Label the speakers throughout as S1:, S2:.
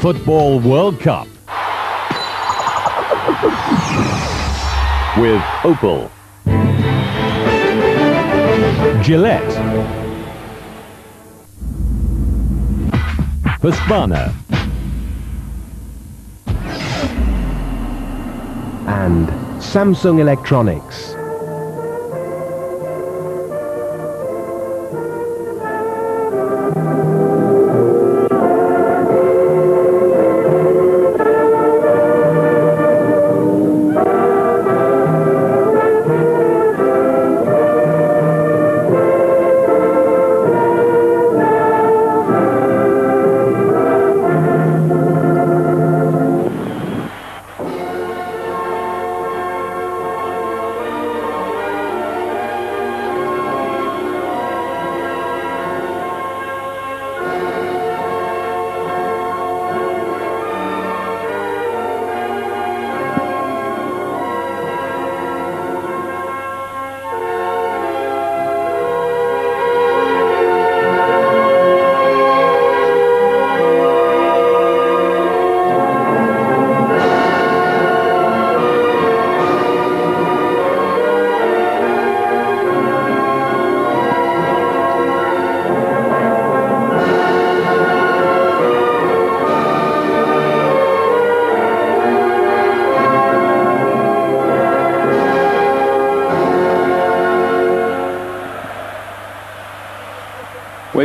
S1: Football World Cup. With Opel. Gillette. Husqvarna.
S2: And Samsung Electronics.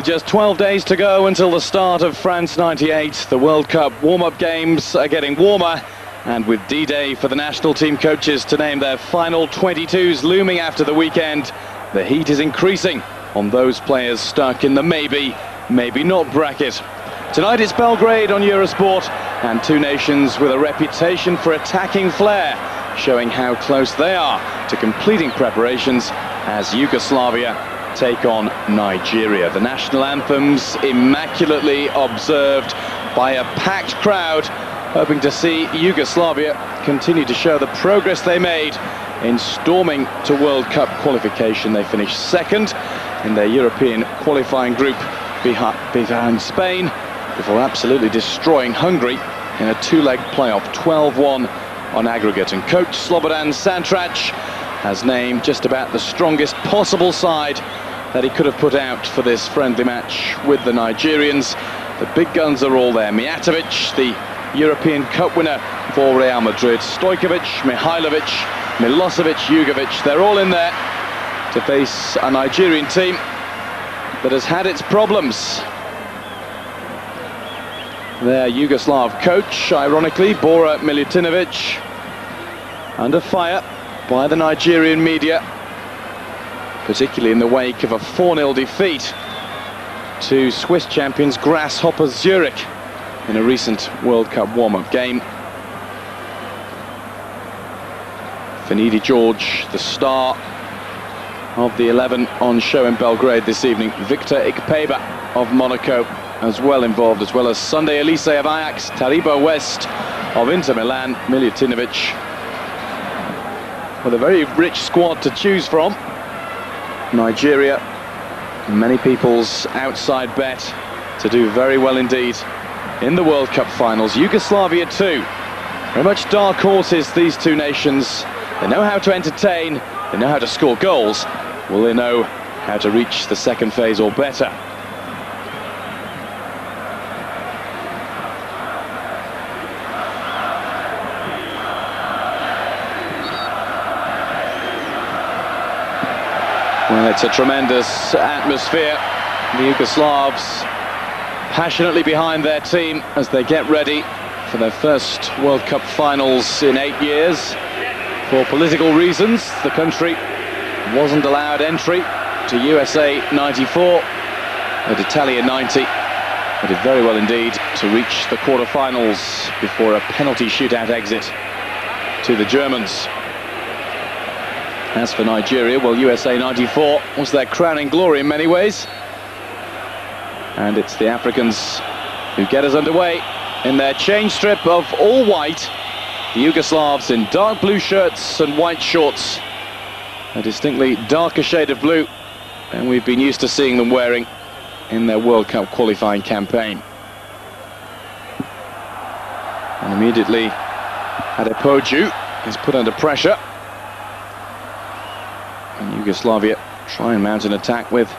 S3: With just 12 days to go until the start of France 98, the World Cup warm-up games are getting warmer and with D-Day for the national team coaches to name their final 22s looming after the weekend, the heat is increasing on those players stuck in the maybe, maybe not bracket. Tonight it's Belgrade on Eurosport and two nations with a reputation for attacking flair, showing how close they are to completing preparations as Yugoslavia take on Nigeria. The national anthems immaculately observed by a packed crowd, hoping to see Yugoslavia continue to show the progress they made in storming to World Cup qualification. They finished second in their European qualifying group behind Spain before absolutely destroying Hungary in a two-leg playoff, 12-1 on aggregate. And coach Slobodan Santrac has named just about the strongest possible side that he could have put out for this friendly match with the Nigerians. The big guns are all there. Mijatovic, the European Cup winner for Real Madrid. Stojkovic, Mihajlovic, Milosevic, Jugovic, they're all in there to face a Nigerian team that has had its problems. Their Yugoslav coach, ironically, Bora Milutinovic, under fire by the Nigerian media particularly in the wake of a 4-0 defeat to Swiss champions Grasshopper Zurich in a recent World Cup warm-up game. Finidi George, the star of the 11 on show in Belgrade this evening. Victor Ikpeba of Monaco as well involved, as well as Sunday Oliseh of Ajax, Taribo West of Inter Milan, Milutinovic. With a very rich squad to choose from. Nigeria, many people's outside bet to do very well indeed in the World Cup finals. Yugoslavia too. Very much dark horses, these two nations. They know how to entertain, they know how to score goals. Will they know how to reach the second phase or better? Well, it's a tremendous atmosphere. The Yugoslavs passionately behind their team as they get ready for their first World Cup finals in eight years. For political reasons, the country wasn't allowed entry to USA 94, but Italia 90. They did very well indeed to reach the quarter-finals before a penalty shootout exit to the Germans. As for Nigeria, well, USA 94 was their crowning glory in many ways. And it's the Africans who get us underway in their change strip of all white. The Yugoslavs in dark blue shirts and white shorts. A distinctly darker shade of blue than we've been used to seeing them wearing in their World Cup qualifying campaign. And immediately Adepoju is put under pressure. And Yugoslavia try and mount an attack with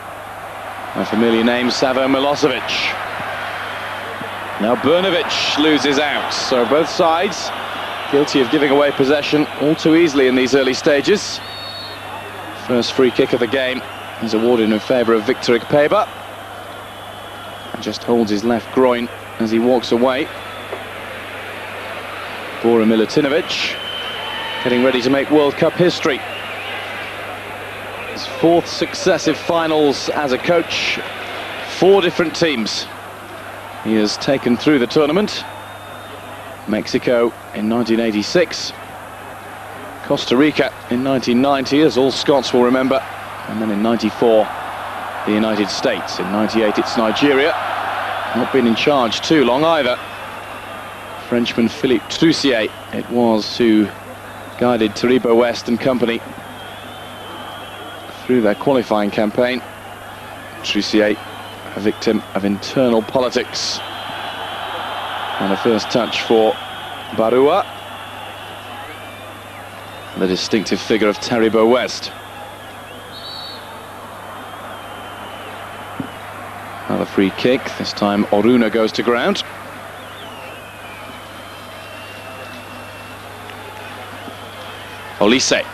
S3: a familiar name, Savo Milosevic. Now Brnovic loses out, so both sides guilty of giving away possession all too easily in these early stages. First free kick of the game is awarded in favour of Victor Ikpeba. And just holds his left groin as he walks away. Bora Milutinovic getting ready to make World Cup history. His fourth successive finals as a coach, four different teams. He has taken through the tournament. Mexico in 1986, Costa Rica in 1990, as all Scots will remember, and then in 94, the United States. In 98, it's Nigeria. Not been in charge too long either. Frenchman Philippe Troussier, it was who guided Taribo West and company through their qualifying campaign. Troussier, a victim of internal politics. And a first touch for Baruwa. The distinctive figure of Taribo West. Another free kick, this time Oruma goes to ground. Oliseh.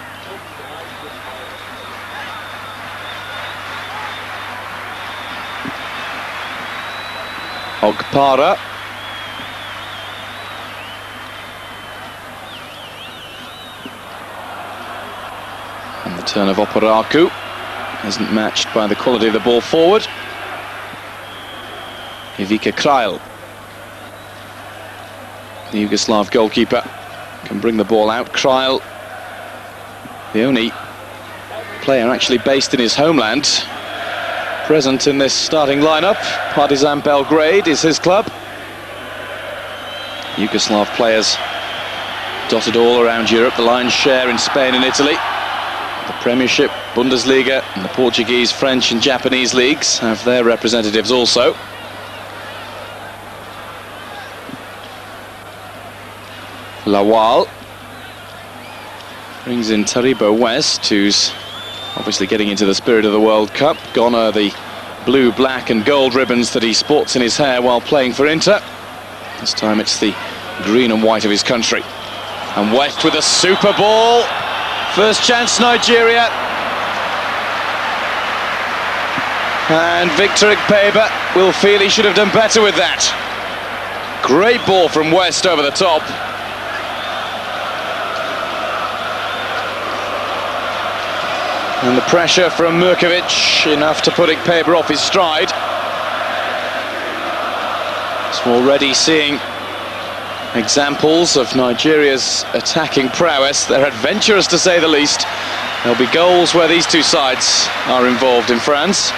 S3: Okpara. And the turn of Oparaku isn't matched by the quality of the ball forward. Ivica Kralj, the Yugoslav goalkeeper, can bring the ball out. Kralj, the only player actually based in his homeland, present in this starting lineup. Partizan Belgrade is his club. Yugoslav players dotted all around Europe, the lion's share in Spain and Italy. The Premiership, Bundesliga, and the Portuguese, French, and Japanese leagues have their representatives also. Lawal brings in Taribo West, who's obviously getting into the spirit of the World Cup. Gone are the blue, black and gold ribbons that he sports in his hair while playing for Inter. This time it's the green and white of his country. And West with a super ball. First chance Nigeria. And Victor Ikpeba will feel he should have done better with that. Great ball from West over the top. And the pressure from Mirkovic, enough to put Ikpeba off his stride. So already seeing examples of Nigeria's attacking prowess. They're adventurous to say the least. There'll be goals where these two sides are involved in France.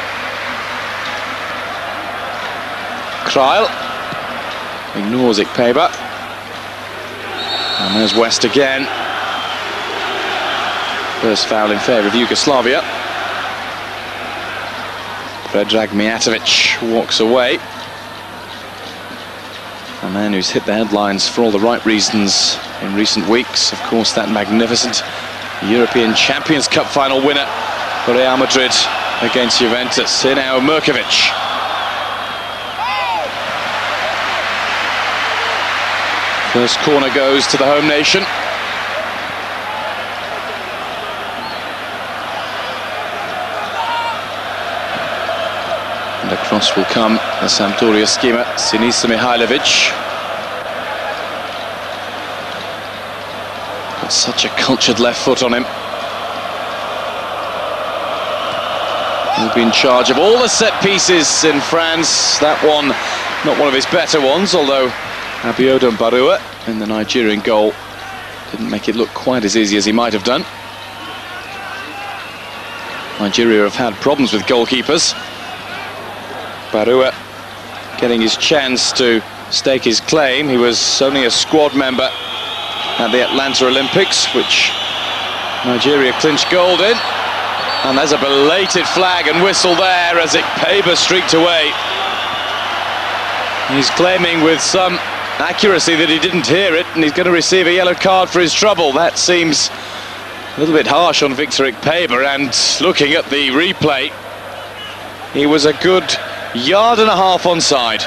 S3: Kralj ignores Ikpeba. And there's West again. First foul in favour of Yugoslavia. Predrag Mijatovic walks away. A man who's hit the headlines for all the right reasons in recent weeks. Of course, that magnificent European Champions Cup final winner for Real Madrid against Juventus. Here now, Mirkovic. First corner goes to the home nation. Will come the Sampdoria skimmer, Sinisa Mihajlovic. Got such a cultured left foot on him. He'll be in charge of all the set pieces in France. That one, not one of his better ones, although Abiodun Baruwa in the Nigerian goal didn't make it look quite as easy as he might have done. Nigeria have had problems with goalkeepers. Baruwa getting his chance to stake his claim. He was only a squad member at the Atlanta Olympics, which Nigeria clinched gold in. And there's a belated flag and whistle there as Ikpeba streaked away. He's claiming with some accuracy that he didn't hear it, and he's going to receive a yellow card for his trouble. That seems a little bit harsh on Victor Ikpeba, and looking at the replay, he was a good yard and a half onside.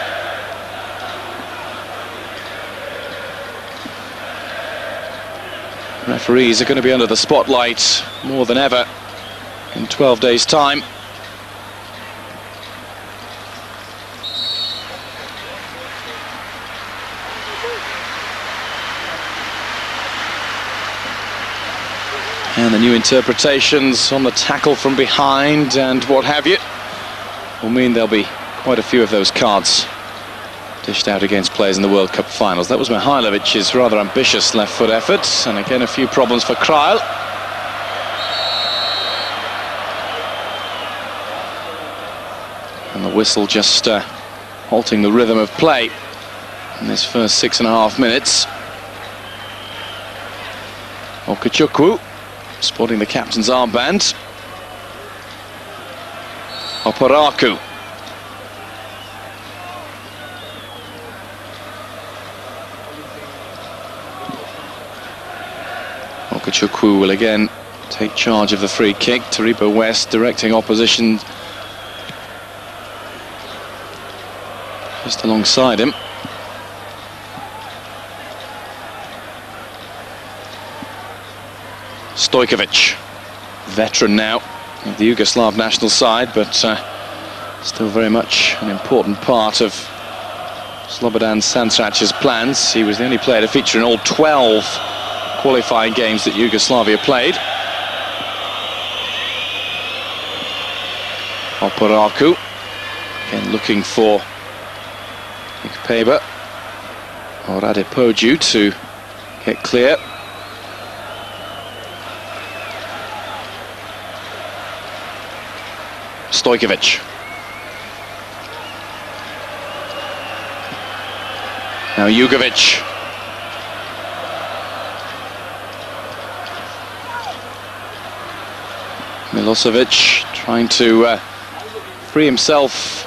S3: Referees are going to be under the spotlight more than ever in 12 days' time. And the new interpretations on the tackle from behind and what have you will mean there'll be quite a few of those cards dished out against players in the World Cup finals. That was Mihajlovic's rather ambitious left foot effort, and again a few problems for Kralj. And the whistle just uh, halting the rhythm of play in this first six and a half minutes. Okechukwu sporting the captain's armband. Oparaku Okechukwu will again take charge of the free kick. Taribo West directing opposition just alongside him. Stojkovic, veteran now of the Yugoslav national side, but uh, still very much an important part of Slobodan Santrac's plans. He was the only player to feature in all 12 qualifying games that Yugoslavia played. Oparaku, again looking for Ikpeba or Adepoju to get clear. Stojkovic. Now Jugovic. Milosevic trying to uh, free himself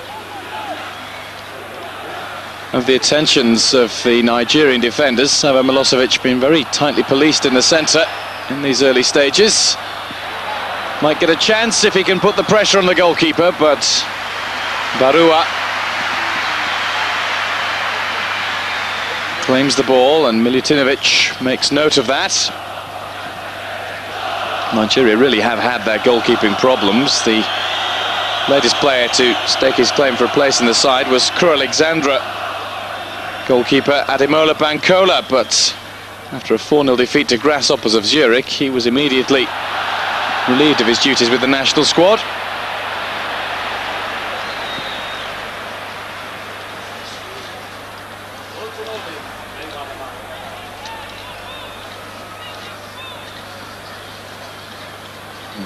S3: of the attentions of the Nigerian defenders. Savo Milosevic being very tightly policed in the centre in these early stages. Might get a chance if he can put the pressure on the goalkeeper, but Baruwa claims the ball and Milutinovic makes note of that. Nigeria really have had their goalkeeping problems. The latest player to stake his claim for a place in the side was Crewe Alexandra goalkeeper Ademola Bankole, but after a 4-0 defeat to Grasshoppers of Zurich, he was immediately relieved of his duties with the national squad.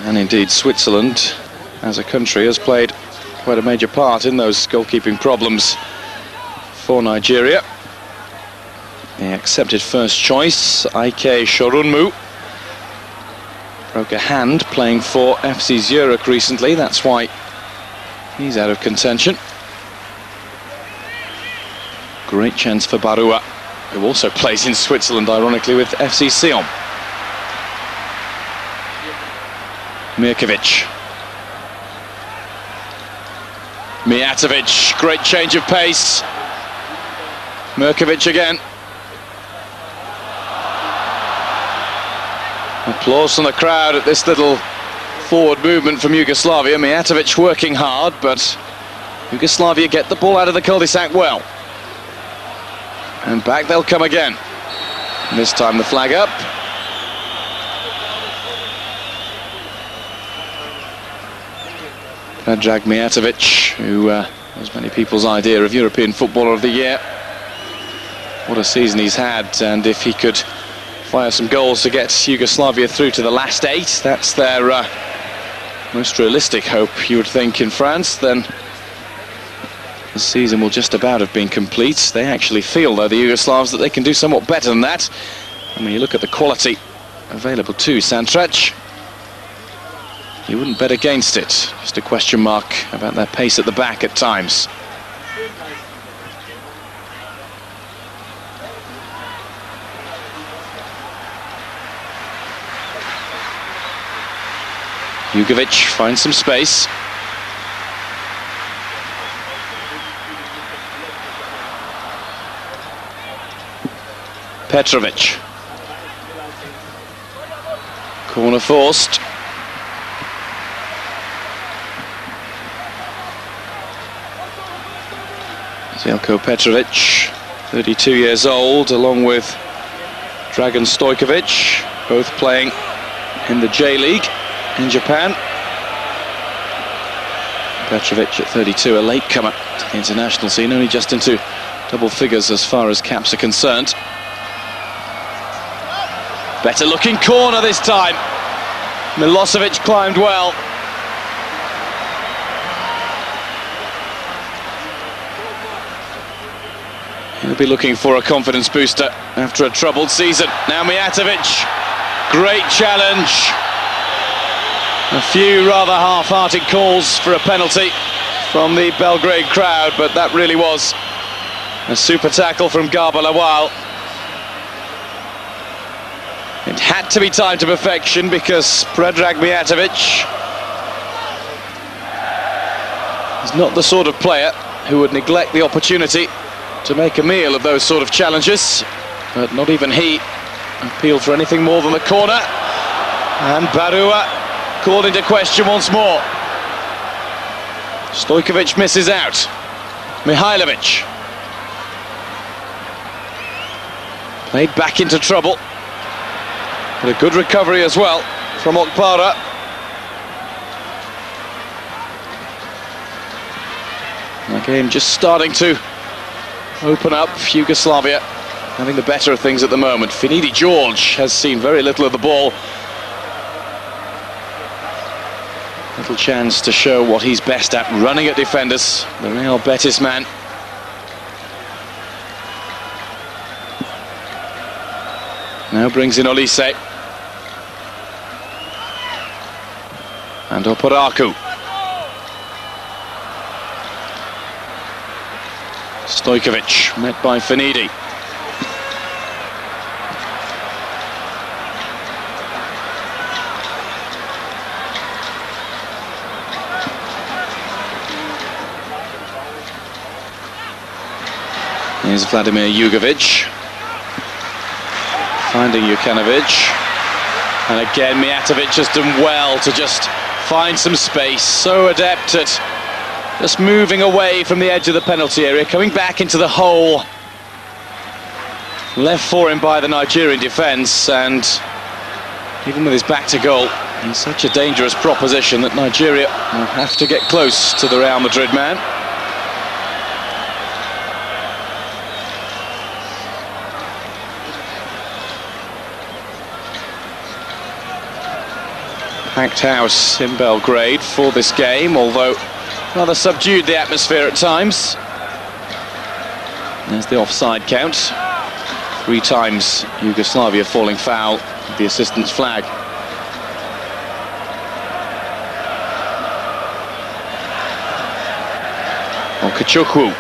S3: And indeed, Switzerland, as a country, has played quite a major part in those goalkeeping problems for Nigeria. The accepted first choice, Ike Shorunmu, broke a hand playing for FC Zurich recently. That's why he's out of contention. Great chance for Baruwa, who also plays in Switzerland, ironically, with FC Sion. Mirkovic. Mijatovic, great change of pace. Mirkovic again. Applause from the crowd at this little forward movement from Yugoslavia. Mijatovic working hard, but Yugoslavia get the ball out of the cul-de-sac well. And back they'll come again. this time the flag up. Predrag Mijatovic, who uh, was many people's idea of European Footballer of the Year. What a season he's had, and if he could fire some goals to get Yugoslavia through to the last eight, that's their uh, most realistic hope, you would think, in France, then the season will just about have been complete. They actually feel, though, the Yugoslavs, that they can do somewhat better than that. And when you look at the quality available to Santrac, you wouldn't bet against it. Just a question mark about their pace at the back at times. Jugovic finds some space. Petrovic. Corner forced. Zeljko Petrovic, 32 years old, along with Dragan Stojkovic, both playing in the J League in Japan. Petrovic at 32, a latecomer to the international scene, only just into double figures as far as caps are concerned. Better looking corner this time. Milosevic climbed well. He'll be looking for a confidence booster after a troubled season. Now Mijatovic, great challenge. A few rather half-hearted calls for a penalty from the Belgrade crowd, but that really was a super tackle from Garba Lawal. It had to be timed to perfection because Predrag Mijatovic is not the sort of player who would neglect the opportunity to make a meal of those sort of challenges. But not even he appealed for anything more than the corner. And Baruwa called into question once more. Stojkovic misses out. Mihajlovic. Played back into trouble. But a good recovery as well from Okpara. The game just starting to open up. Yugoslavia having the better of things at the moment. Finidi George has seen very little of the ball. Little chance to show what he's best at, running at defenders. The Real Betis man. Now brings in Oliseh. And Oparaku. Stojkovic met by Finidi. Here's Vladimir Jugovic. Finding Jokanovic. And again, Mijatovic has done well to just find some space. So adept at just moving away from the edge of the penalty area, coming back into the hole. Left for him by the Nigerian defence, and even with his back to goal, he's such a dangerous proposition that Nigeria will have to get close to the Real Madrid man. Packed house in Belgrade for this game, although rather subdued the atmosphere at times. There's the offside count. Three times Yugoslavia falling foul of the assistant's flag. Okechukwu.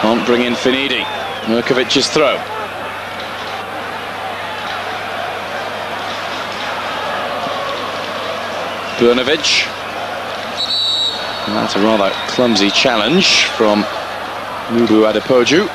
S3: Can't bring in Finidi. Mirkovic's throw. Brnovic. That's a rather clumsy challenge from Mubu Adepoju.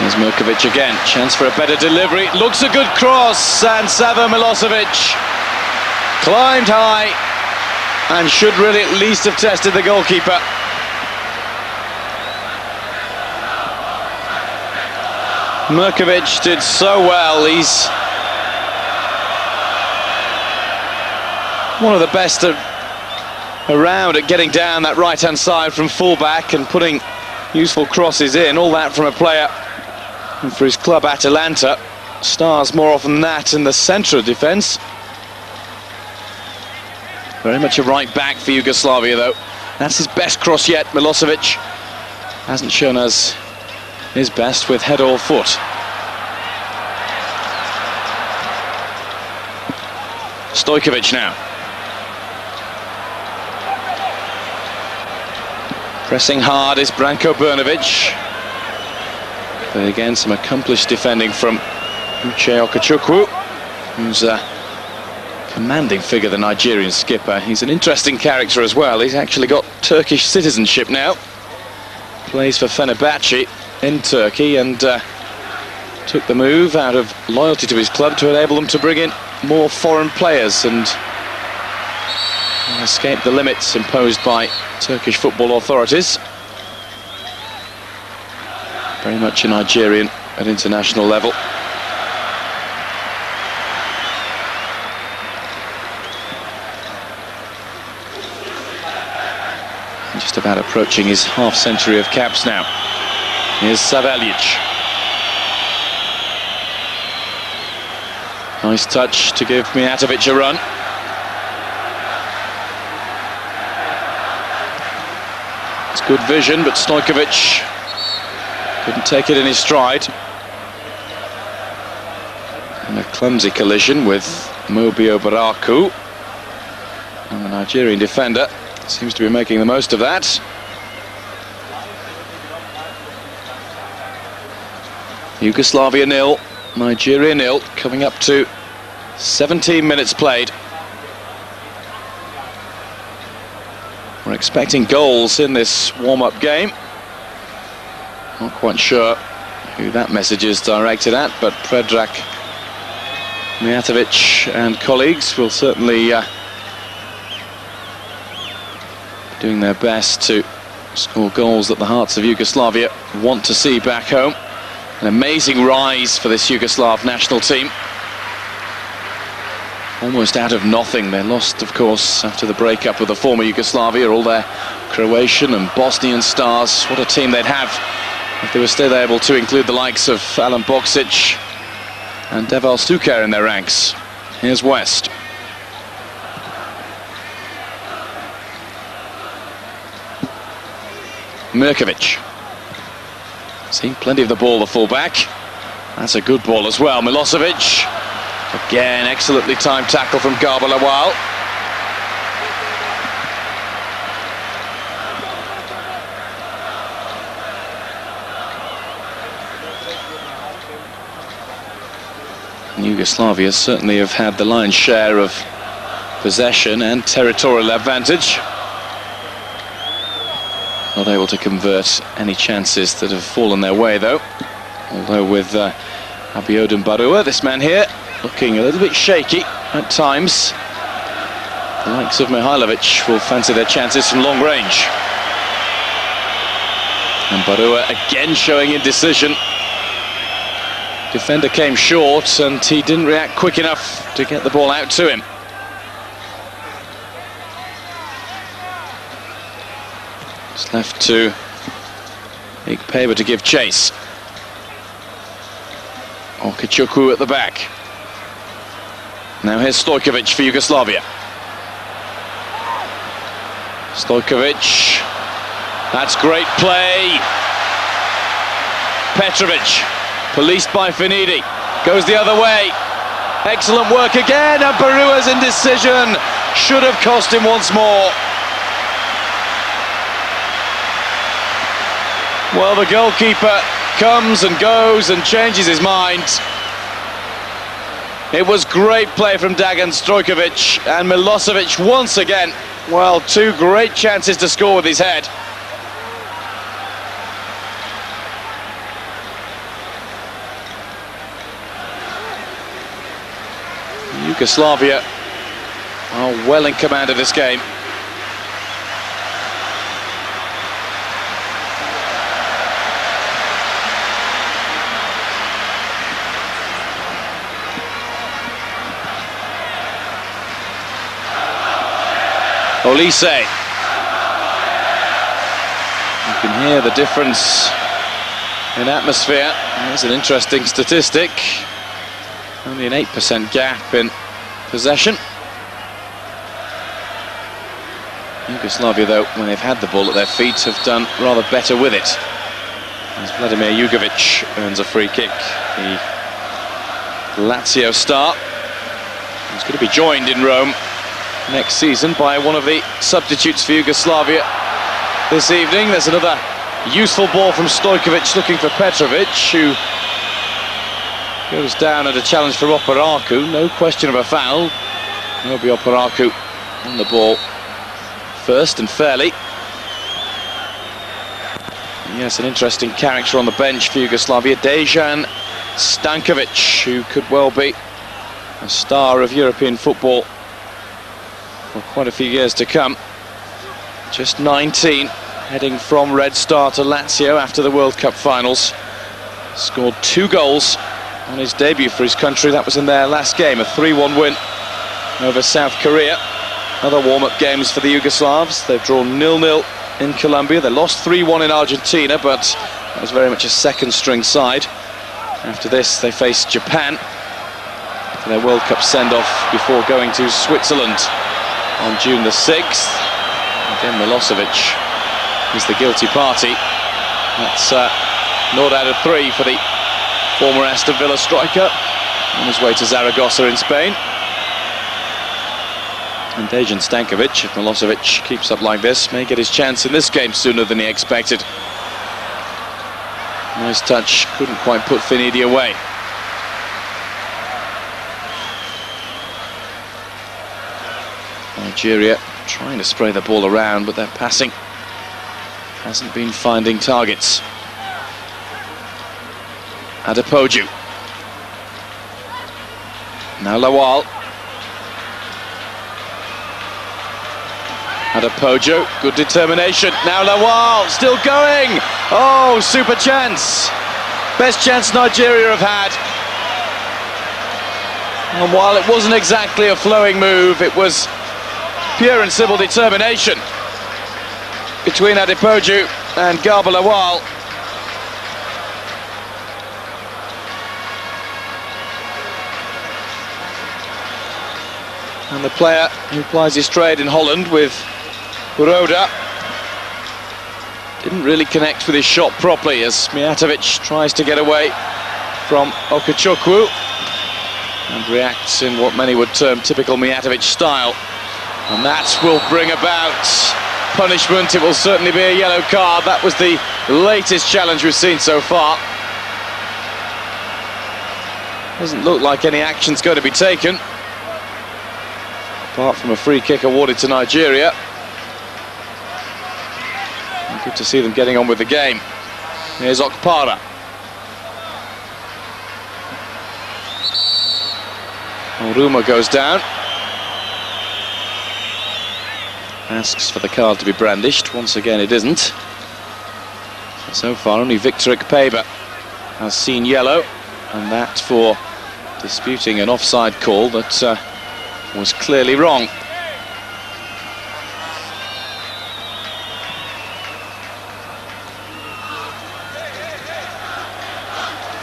S3: There's Mirkovic again, chance for a better delivery, looks a good cross, and Savo Milosevic climbed high and should really at least have tested the goalkeeper. Mirkovic did so well. He's one of the best around at getting down that right-hand side from fullback and putting useful crosses in. All that from a player for his club Atalanta. Stars more often than that in the centre of defence. Very much a right back for Yugoslavia, though. That's his best cross yet. Milosevic hasn't shown us his best with head or foot. Stojkovic now. Pressing hard is Branko Brnovic. But again, some accomplished defending from Uche Okechukwu, who's a commanding figure, the Nigerian skipper. He's an interesting character as well. He's actually got Turkish citizenship now. Plays for Fenerbahce in Turkey and uh, took the move out of loyalty to his club to enable them to bring in more foreign players and escape the limits imposed by Turkish football authorities. Very much a Nigerian at international level. Just about approaching his half century of caps now. Here's Saveljic. Nice touch to give Mijatovic a run. It's good vision, but Stojkovic couldn't take it in his stride. And a clumsy collision with Mobi Oparaku. And the Nigerian defender seems to be making the most of that. Yugoslavia nil, Nigeria nil, coming up to 17 minutes played. We're expecting goals in this warm-up game. Not quite sure who that message is directed at, but Predrag Mijatovic and colleagues will certainly uh, doing their best to score goals that the hearts of Yugoslavia want to see back home. An amazing rise for this Yugoslav national team. Almost out of nothing. They lost, of course, after the breakup of the former Yugoslavia, all their Croatian and Bosnian stars. What a team they'd have if they were still able to include the likes of Alen Boksic and Davor Suker in their ranks. Here's West. Mirkovic. Seen plenty of the ball, the fullback. That's a good ball as well. Milosevic. Again, excellently timed tackle from Garba Lawal. Yugoslavia certainly have had the lion's share of possession and territorial advantage. Not able to convert any chances that have fallen their way, though. Although with uh, Abiodun Baruwa, this man here, looking a little bit shaky at times. The likes of Mihajlovic will fancy their chances from long range. And Baruwa again showing indecision. Defender came short and he didn't react quick enough to get the ball out to him. It's left to Ikpeba to give chase. Okechukwu at the back. Now here's Stojkovic for Yugoslavia. Stojkovic. That's great play. Petrovic, policed by Finidi, goes the other way. Excellent work again, and Baruwa's indecision should have cost him once more. Well, the goalkeeper comes and goes and changes his mind. It was great play from Dragan Stojkovic and Milosevic once again. Well, two great chances to score with his head. Yugoslavia are well in command of this game. Oliseh. You can hear the difference in atmosphere. There's an interesting statistic. Only an 8% gap in possession. Yugoslavia, though, when they've had the ball at their feet, have done rather better with it. As Vladimir Jugovic earns a free kick, the Lazio star. He's going to be joined in Rome next season by one of the substitutes for Yugoslavia, this evening. There's another useful ball from Stojkovic looking for Petrovic, who goes down at a challenge for Oparaku. No question of a foul. Mobi Oparaku on the ball first and fairly. Yes, an interesting character on the bench for Yugoslavia, Dejan Stankovic, who could well be a star of European football for quite a few years to come. Just 19, heading from Red Star to Lazio after the World Cup finals. Scored two goals on his debut for his country. That was in their last game, a 3-1 win over South Korea. Other warm-up games for the Yugoslavs. They've drawn nil-nil in Colombia. They lost 3-1 in Argentina, but that was very much a second-string side. After this, they face Japan for their World Cup send-off before going to Switzerland on June the 6th. Again, Milosevic is the guilty party. That's uh, naught out of three for the former Aston Villa striker on his way to Zaragoza in Spain. And Dejan Stankovic, if Milosevic keeps up like this, may get his chance in this game sooner than he expected. Nice touch, couldn't quite put Finidi away. Nigeria trying to spray the ball around, but their passing hasn't been finding targets. Adepoju. Now Lawal. Adepoju, good determination. Now Lawal, still going. Oh, super chance. Best chance Nigeria have had. And while it wasn't exactly a flowing move, it was pure and simple determination between Adepoju and Garba Lawal. And the player who plies his trade in Holland with Roda didn't really connect with his shot properly as Mijatovic tries to get away from Okechukwu and reacts in what many would term typical Mijatovic style. And that will bring about punishment. It will certainly be a yellow card. That was the latest challenge we've seen so far. Doesn't look like any action's going to be taken. Apart from a free kick awarded to Nigeria. Good to see them getting on with the game. Here's Okpara. Oruma goes down. Asks for the card to be brandished. Once again, it isn't. So far, only Victor Ikpeba has seen yellow, and that for disputing an offside call that uh, was clearly wrong.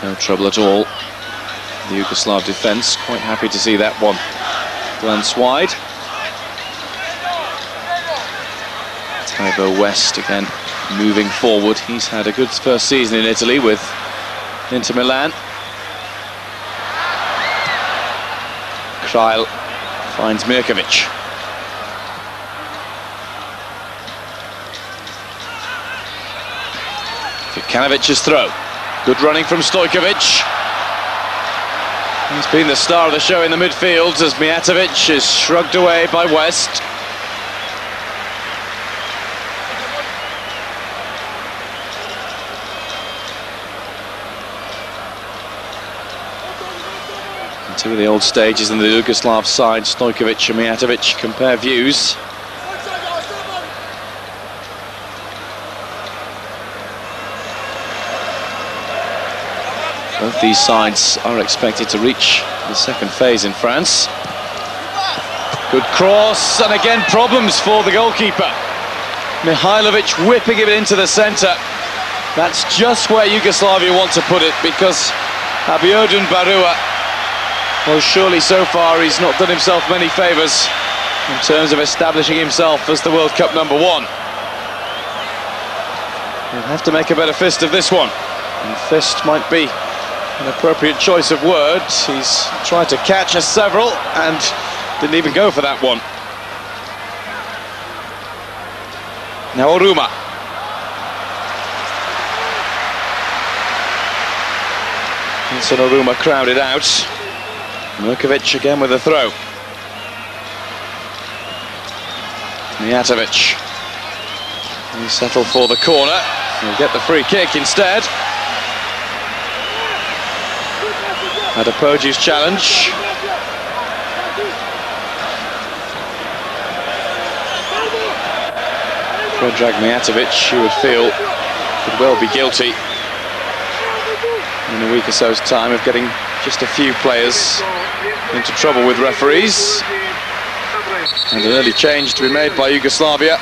S3: No trouble at all. The Yugoslav defence quite happy to see that one glance wide. Taribo West again moving forward. He's had a good first season in Italy with Inter Milan. Kralj finds Mirkovic. Vikanovic's throw. Good running from Stojkovic. He's been the star of the show in the midfield as Mijatovic is shrugged away by West. Two of the old stages in the Yugoslav side, Stojkovic and Mijatovic, compare views. Both these sides are expected to reach the second phase in France. Good cross, and again problems for the goalkeeper. Mihajlovic whipping it into the centre. That's just where Yugoslavia want to put it because Abiodun Baruwa, well, surely so far he's not done himself many favours in terms of establishing himself as the World Cup number one. He'll have to make a better fist of this one. And fist might be an appropriate choice of words. He's tried to catch us several and didn't even go for that one. Now Oruma. Wilson Oruma crowded out. Mirkovic again with a throw. Mijatovic. He settle for the corner. He'll get the free kick instead. Adepoju's challenge. Predrag Mijatovic, you would feel, could well be guilty in a week or so's time of getting just a few players into trouble with referees. And an early change to be made by Yugoslavia.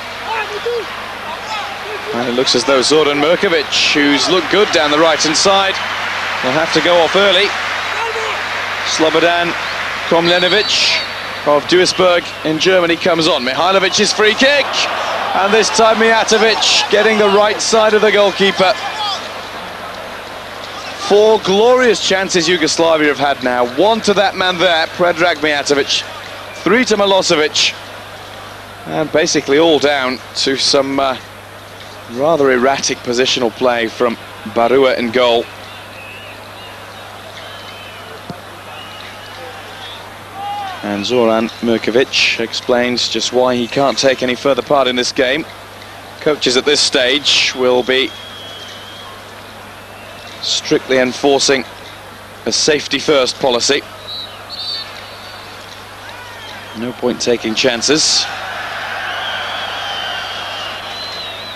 S3: And it looks as though Zoran Mirkovic, who's looked good down the right-hand side, will have to go off early. Slobodan Komljenovic of Duisburg in Germany comes on. Mihajlovic's free kick. And this time Mijatovic getting the right side of the goalkeeper. Four glorious chances Yugoslavia have had now. One to that man there, Predrag Mijatovic. Three to Milosevic. And basically all down to some uh, rather erratic positional play from Baruwa in goal. And Zoran Mirkovic explains just why he can't take any further part in this game. Coaches at this stage will be strictly enforcing a safety first policy. No point taking chances.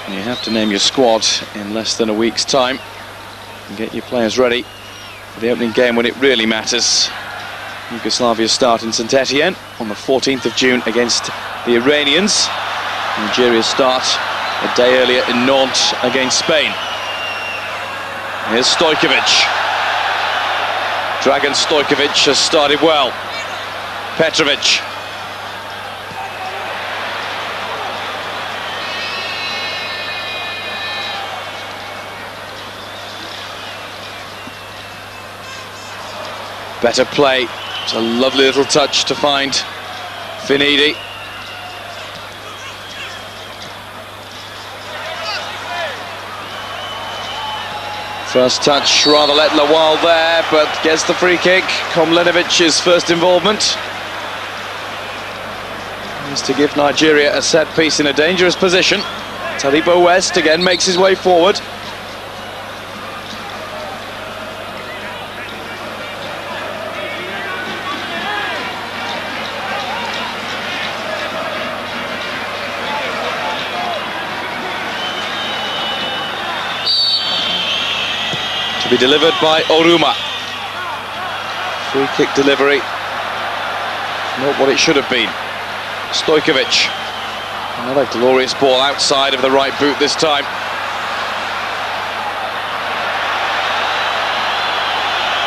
S3: You have to name your squad in less than a week's time and get your players ready for the opening game when it really matters. Yugoslavia start in St Etienne on the 14th of June against the Iranians. Nigeria start a day earlier in Nantes against Spain. Here's Stojkovic. Dragan Stojkovic has started well. Petrovic. Better play. It's a lovely little touch to find Finidi. First touch, rather let Lawal there, but gets the free kick. Komljenovic's first involvement is to give Nigeria a set piece in a dangerous position. Taribo West again makes his way forward. To be delivered by Oruma. Free kick delivery. Not what it should have been. Stojkovic. Another glorious ball outside of the right boot this time.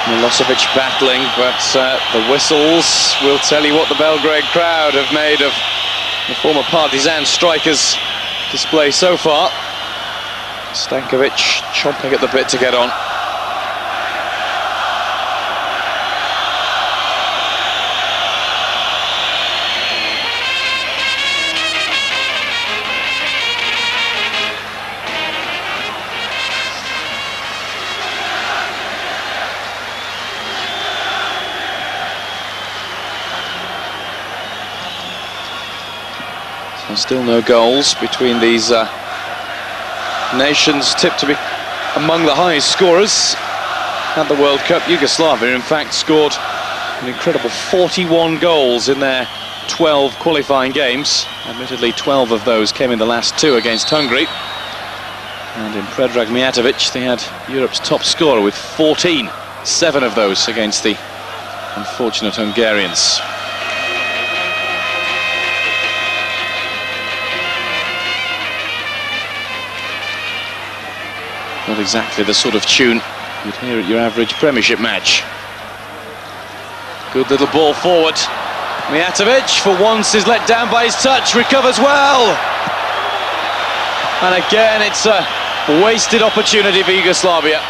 S3: Milosevic battling, but uh, the whistles will tell you what the Belgrade crowd have made of the former Partizan strikers' display so far. Stankovic chomping at the bit to get on. Still no goals between these uh, nations tipped to be among the highest scorers at the World Cup. Yugoslavia, in fact, scored an incredible 41 goals in their 12 qualifying games. Admittedly, 12 of those came in the last two against Hungary. And in Predrag Mijatovic, they had Europe's top scorer with 14, seven of those against the unfortunate Hungarians. Exactly the sort of tune you'd hear at your average Premiership match. Good little ball forward. Mijatovic, for once, is let down by his touch, recovers well. And again, it's a wasted opportunity for Yugoslavia.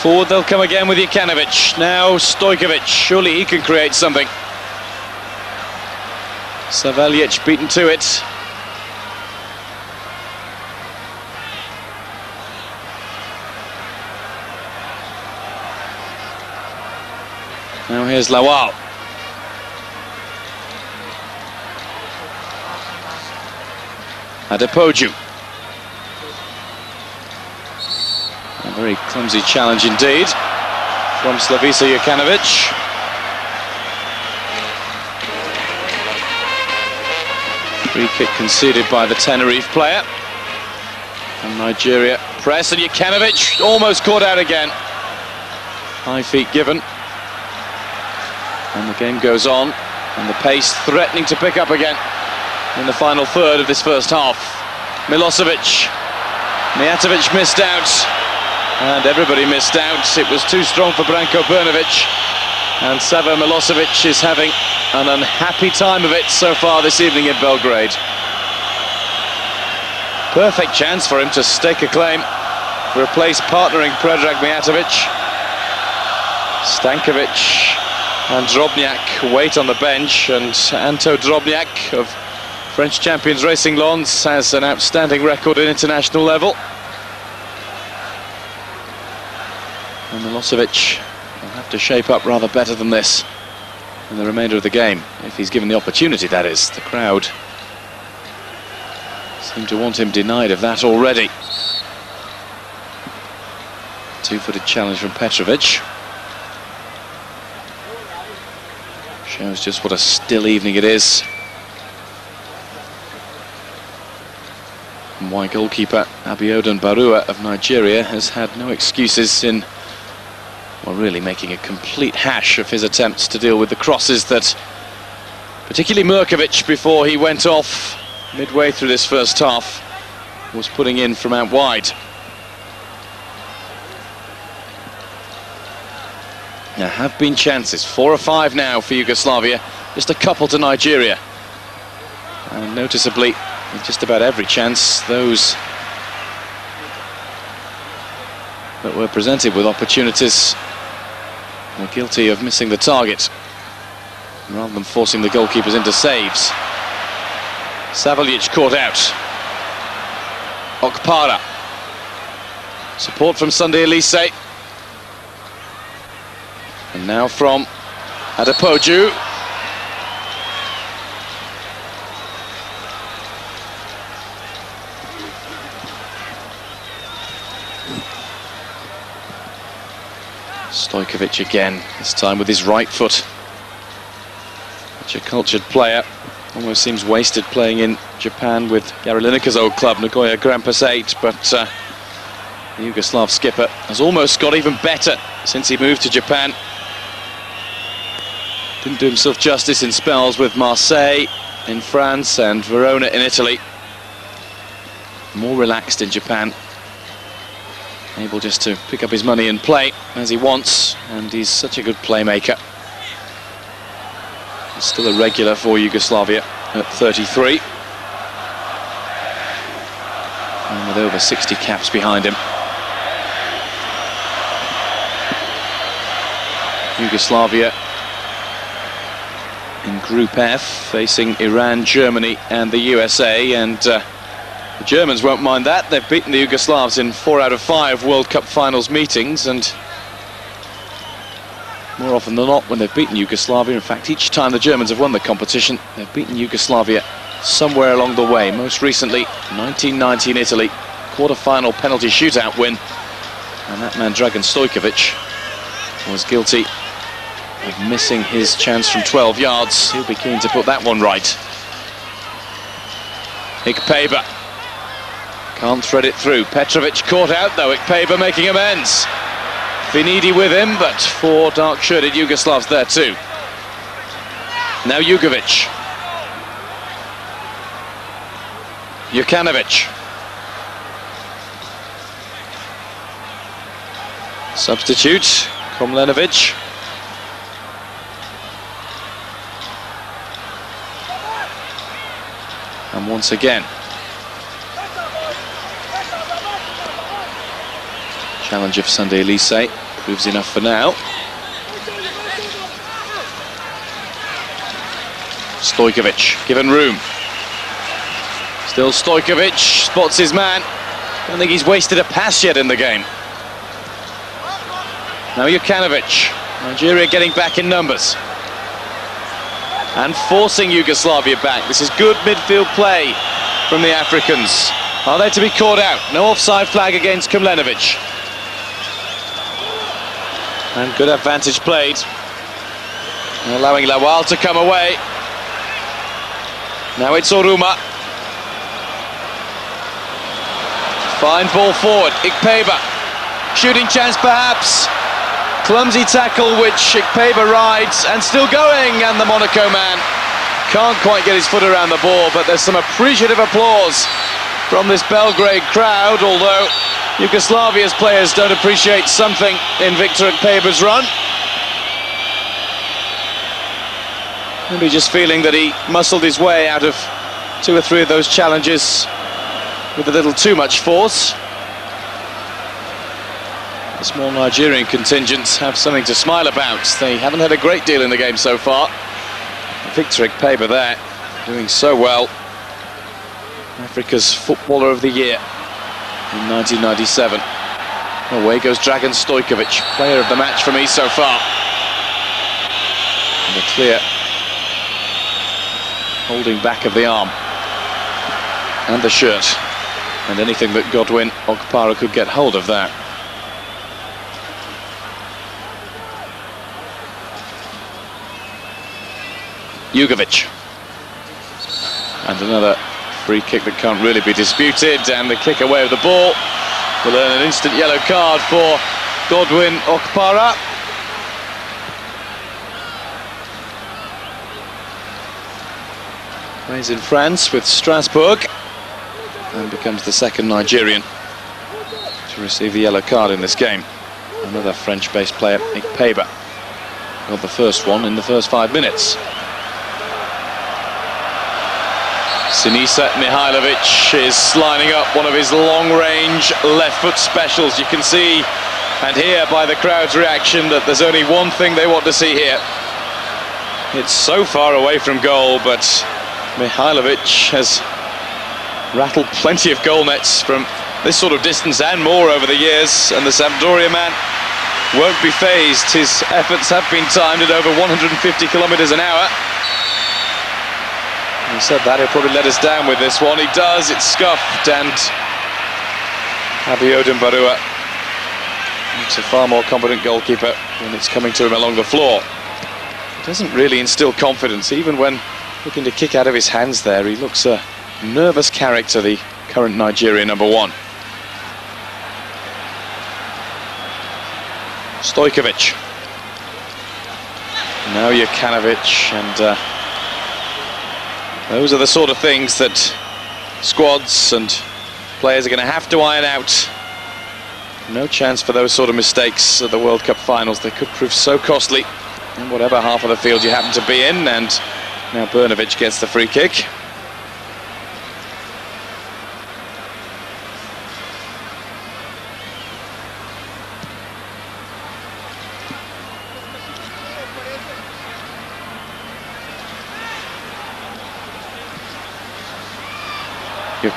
S3: Forward they'll come again with Jokanovic. Now Stojkovic, surely he can create something. Saveljic beaten to it. Now here's Lawal. Adepoju. A very clumsy challenge indeed from Slavisa Jokanovic. Free kick conceded by the Tenerife player. And Nigeria press and Jokanovic almost caught out again. High feet given. And the game goes on. And the pace threatening to pick up again in the final third of this first half. Milosevic. Mijatovic missed out. And everybody missed out. It was too strong for Branko Brnovic. And Savo Milosevic is having an unhappy time of it so far this evening in Belgrade. Perfect chance for him to stake a claim, replace partnering Predrag Mijatovic. Stankovic and Drobnjak wait on the bench, and Anto Drobnjak of French champions Racing Lens has an outstanding record at international level. And Milosevic to shape up rather better than this in the remainder of the game, if he's given the opportunity, that is. The crowd seem to want him denied of that already. Two-footed challenge from Petrovic. Shows just what a still evening it is. And why goalkeeper Abiodun Baruwa of Nigeria has had no excuses in well, really making a complete hash of his attempts to deal with the crosses that particularly Mirkovic before he went off midway through this first half was putting in from out wide. There have been chances, four or five now for Yugoslavia, just a couple to Nigeria. And noticeably, just about every chance, those that were presented with opportunities were guilty of missing the target rather than forcing the goalkeepers into saves. Saveljic caught out. Okpara. Support from Sunday Oliseh. And now from Adepoju. Stojkovic again, this time with his right foot. Such a cultured player. Almost seems wasted playing in Japan with Gary Lineker's old club, Nagoya Grampus 8, but uh, the Yugoslav skipper has almost got even better since he moved to Japan. Didn't do himself justice in spells with Marseille in France and Verona in Italy. More relaxed in Japan. Able just to pick up his money and play as he wants, and he's such a good playmaker. He's Still a regular for Yugoslavia at 33. And with over 60 caps behind him. Yugoslavia in Group F, facing Iran, Germany and the USA, and uh, the Germans won't mind that. They've beaten the Yugoslavs in four out of five World Cup finals meetings, and more often than not, when they've beaten Yugoslavia, in fact, each time the Germans have won the competition, they've beaten Yugoslavia somewhere along the way. Most recently, 1990 in Italy, quarter-final penalty shootout win. And that man, Dragan Stojkovic, was guilty of missing his chance from 12 yards. He'll be keen to put that one right. Ikpeba can't thread it through. Petrovic caught out though, Ikpeba making amends. Finidi with him, but four dark-shirted Yugoslavs there too. Now Jugovic. Jokanovic. Substitute, Komljenovic. And once again, Challenge of Sunday Oliseh proves enough for now. Stojkovic given room. Still Stojkovic spots his man. Don't think he's wasted a pass yet in the game. Now Jokanovic. Nigeria getting back in numbers. And forcing Yugoslavia back. This is good midfield play from the Africans. Are they to be caught out? No offside flag against Komljenovic. And good advantage played. Allowing Lawal to come away. Now it's Oruma. Fine ball forward. Ikpeba. Shooting chance perhaps. Clumsy tackle which Ikpeba rides and still going. And the Monaco man can't quite get his foot around the ball, but there's some appreciative applause from this Belgrade crowd, although Yugoslavia's players don't appreciate something in Victor Ikpeba's run. Maybe just feeling that he muscled his way out of two or three of those challenges with a little too much force. The small Nigerian contingents have something to smile about. They haven't had a great deal in the game so far. Victor Ikpeba there, doing so well. Africa's Footballer of the Year in 1997. Away goes Dragan Stojkovic, player of the match for me so far. And a clear holding back of the arm and the shirt and anything that Godwin Okpara could get hold of that. Jugovic and another free kick that can't really be disputed and the kick away of the ball will earn an instant yellow card for Godwin Okpara Plays in France with Strasbourg and becomes the second Nigerian to receive the yellow card in this game. Another French-based player, Ikpeba, got the first one in the first five minutes. Sinisa Mihajlovic is lining up one of his long-range left-foot specials. You can see and hear by the crowd's reaction that there's only one thing they want to see here. It's so far away from goal, but Mihajlovic has rattled plenty of goal nets from this sort of distance and more over the years, and the Sampdoria man won't be phased. His efforts have been timed at over 150 kilometres an hour. He said that, he'll probably let us down with this one. He does, it's scuffed, and Abiodun Baruwa It's a far more competent goalkeeper when it's coming to him along the floor. He Doesn't really instill confidence, even when looking to kick out of his hands there. He looks a nervous character, the current Nigeria number one. Stojkovic. Now Jokanovic, and uh, those are the sort of things that squads and players are going to have to iron out. No chance for those sort of mistakes at the World Cup finals. They could prove so costly in whatever half of the field you happen to be in, and now Brnovic gets the free kick.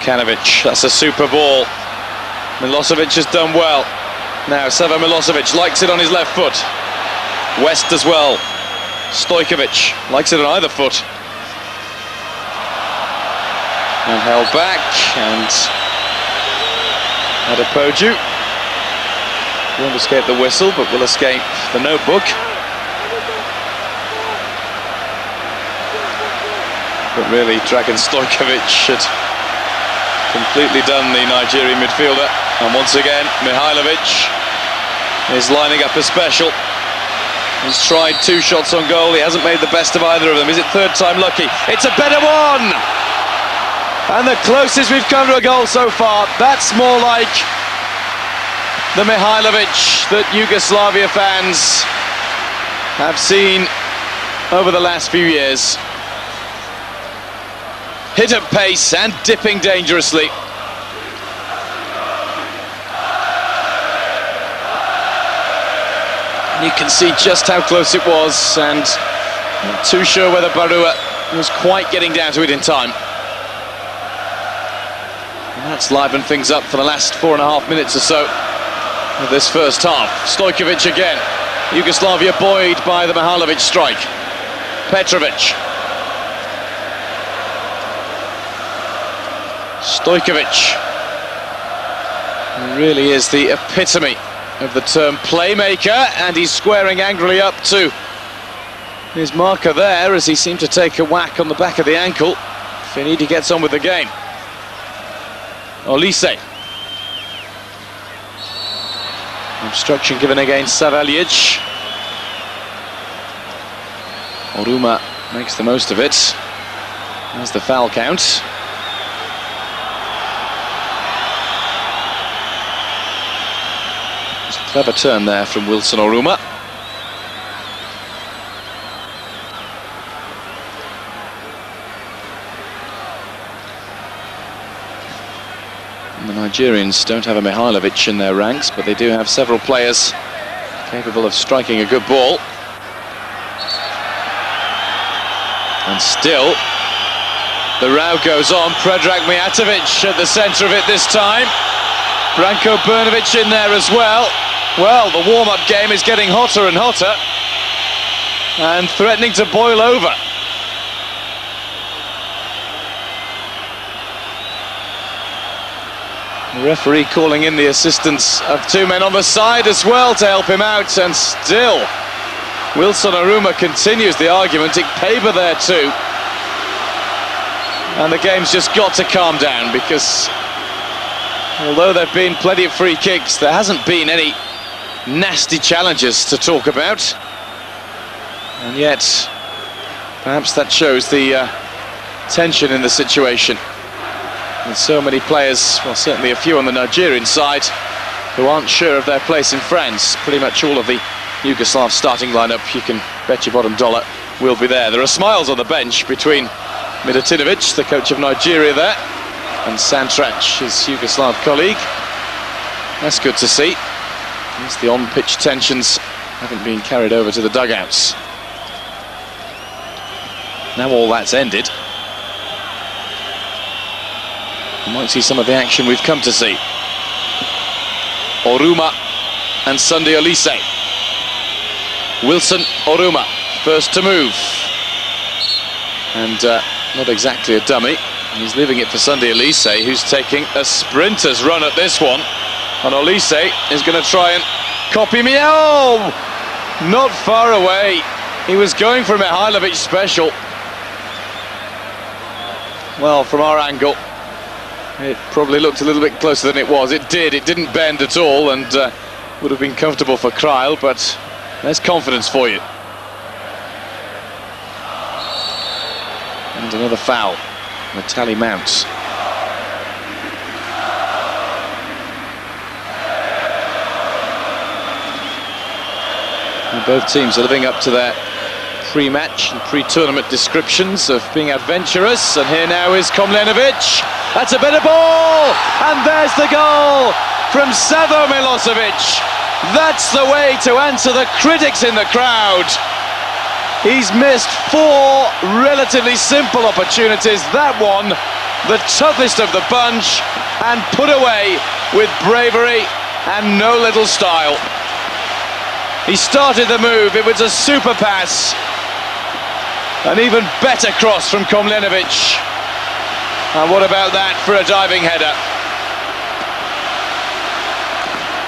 S3: Jokanovic, that's a super ball. Milosevic has done well. Now Savo Milosevic likes it on his left foot. West as well. Stojkovic likes it on either foot. And held back, and Adepoju won't escape the whistle, but will escape the notebook. But really, Dragan Stojkovic should completely done the Nigerian midfielder. And once again, Mihajlovic is lining up a special. He's tried two shots on goal. He hasn't made the best of either of them. Is it third time lucky? It's a better one! And the closest we've come to a goal so far. That's more like the Mihajlovic that Yugoslavia fans have seen over the last few years. Hit at pace and dipping dangerously. You can see just how close it was and not too sure whether Baruwa was quite getting down to it in time. And that's livened things up for the last four and a half minutes or so of this first half. Stojkovic again. Yugoslavia buoyed by the Mihajlovic strike. Petrovic. Stojkovic. Really is the epitome of the term playmaker, and he's squaring angrily up to his marker there as he seemed to take a whack on the back of the ankle. Finidi gets on with the game. Oliseh. Obstruction given against Saveljic. Oruma makes the most of it. As the foul count. It's a clever turn there from Wilson Oruma. And the Nigerians don't have a Mihajlovic in their ranks, but they do have several players capable of striking a good ball. And still, the row goes on. Predrag Mijatovic at the centre of it this time. Branko Brnovic in there as well. Well, the warm-up game is getting hotter and hotter and threatening to boil over. The referee calling in the assistance of two men on the side as well to help him out, and still Wilson Oruma continues the argument. Ikpeba there too. And the game's just got to calm down because although there have been plenty of free kicks, there hasn't been any nasty challenges to talk about. And yet, perhaps that shows the uh, tension in the situation. With so many players, well certainly a few on the Nigerian side, who aren't sure of their place in France. Pretty much all of the Yugoslav starting lineup, you can bet your bottom dollar, will be there. There are smiles on the bench between Milutinovic, the coach of Nigeria there, and Santrac, his Yugoslav colleague. That's good to see. Least the on-pitch tensions haven't been carried over to the dugouts. Now all that's ended. You might see some of the action we've come to see. Oruma and Sunday Oliseh. Wilson Oruma, first to move. And uh, not exactly a dummy. He's leaving it for Sunday Oliseh, who's taking a sprinter's run at this one. And Oliseh is going to try and copy me. Oh! Not far away. He was going for Mihajlovic special. Well, from our angle, it probably looked a little bit closer than it was. It did. It didn't bend at all and uh, would have been comfortable for Kralj, but there's confidence for you. And another foul. Tally mounts. Both teams are living up to their pre-match and pre-tournament descriptions of being adventurous. And here now is Komljenovic. That's a better ball! And there's the goal from Savo Milosevic. That's the way to answer the critics in the crowd. He's missed four relatively simple opportunities. That one, the toughest of the bunch, and put away with bravery and no little style. He started the move, it was a super pass. An even better cross from Komljenovic. And what about that for a diving header?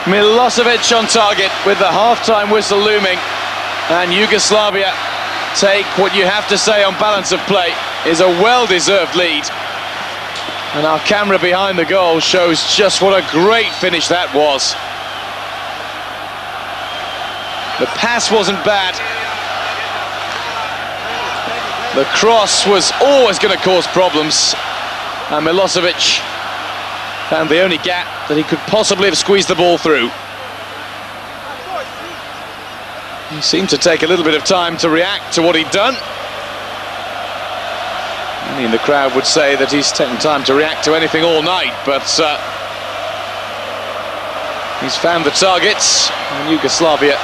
S3: Milosevic on target with the half-time whistle looming. And Yugoslavia take what you have to say on balance of play is a well-deserved lead. And our camera behind the goal shows just what a great finish that was. The pass wasn't bad. The cross was always going to cause problems. And Milosevic found the only gap that he could possibly have squeezed the ball through. He seemed to take a little bit of time to react to what he'd done. I mean, the crowd would say that he's taken time to react to anything all night, but uh, he's found the targets. And Yugoslavia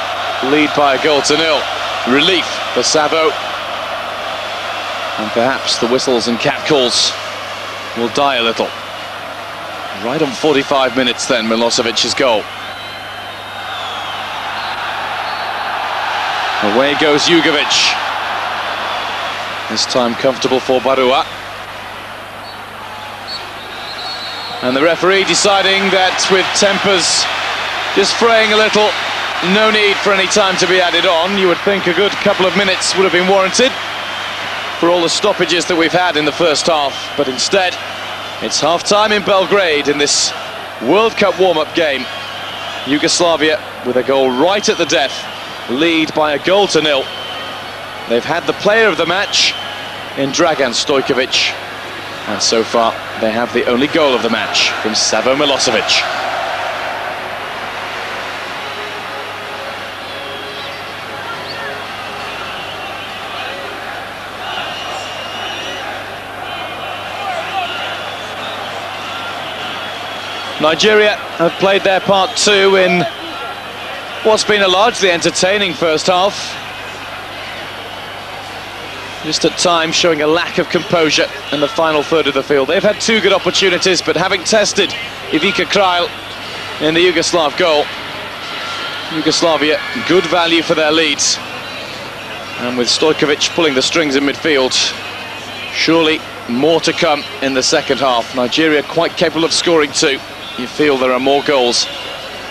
S3: lead by a goal to nil. Relief for Savo. And perhaps the whistles and catcalls will die a little. Right on 45 minutes then, Milosevic's goal. Away goes Jugovic. This time comfortable for Baruwa. And the referee deciding that with tempers just fraying a little, no need for any time to be added on. You would think a good couple of minutes would have been warranted for all the stoppages that we've had in the first half. But instead, it's half-time in Belgrade in this World Cup warm-up game. Yugoslavia with a goal right at the death, lead by a goal to nil. They've had the player of the match in Dragan Stojkovic. And so far, they have the only goal of the match from Savo Milosevic. Nigeria have played their part too in what's been a largely entertaining first half. Just at times showing a lack of composure in the final third of the field. They've had two good opportunities, but having tested Ivica Kralj in the Yugoslav goal, Yugoslavia, good value for their leads. And with Stojkovic pulling the strings in midfield, surely more to come in the second half. Nigeria quite capable of scoring too you feel there are more goals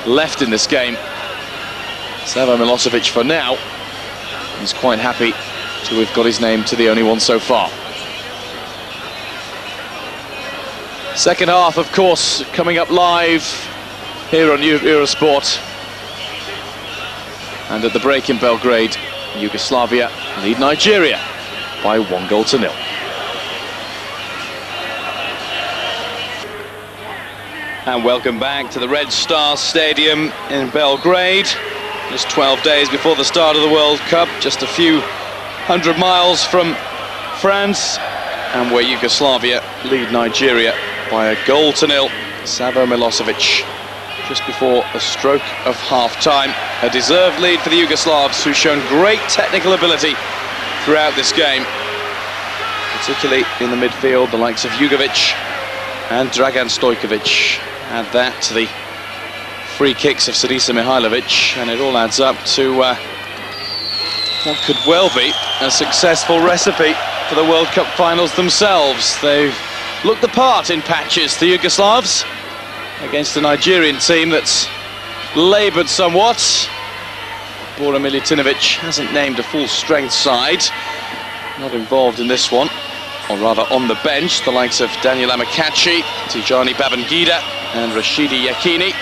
S3: left in this game. Savo Milosevic for now is quite happy to have got his name to the only one so far. Second half, of course, coming up live here on Eurosport. And at the break in Belgrade, Yugoslavia lead Nigeria by one goal to nil. And welcome back to the Red Star Stadium in Belgrade. Just 12 days before the start of the World Cup, just a few hundred miles from France, and where Yugoslavia lead Nigeria by a goal to nil. Savo Milosevic just before a stroke of half-time. A deserved lead for the Yugoslavs, who've shown great technical ability throughout this game, particularly in the midfield, the likes of Jugovic and Dragan Stojkovic add that to the free kicks of Sinisa Mihajlovic, and it all adds up to uh, what could well be a successful recipe for the World Cup finals themselves. They've looked the part in patches, the Yugoslavs, against a Nigerian team that's laboured somewhat. Bora Milutinovic hasn't named a full-strength side, not involved in this one or rather on the bench, the likes of Daniel Amokachi, Tijani Babangida and Rashidi Yekini.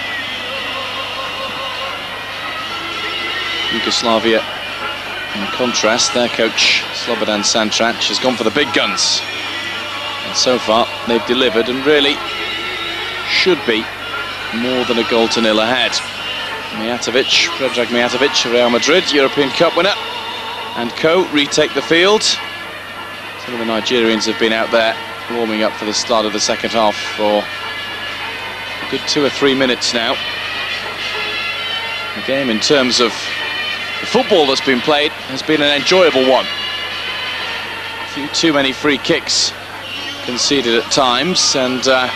S3: Yugoslavia, in contrast, their coach, Slobodan Santrac, has gone for the big guns. And so far, they've delivered and really should be more than a goal to nil ahead. Mijatovic, Predrag Mijatovic, Real Madrid, European Cup winner, and co retake the field. Some of the Nigerians have been out there warming up for the start of the second half for a good two or three minutes now. The game in terms of the football that's been played has been an enjoyable one. A few too many free kicks conceded at times and uh,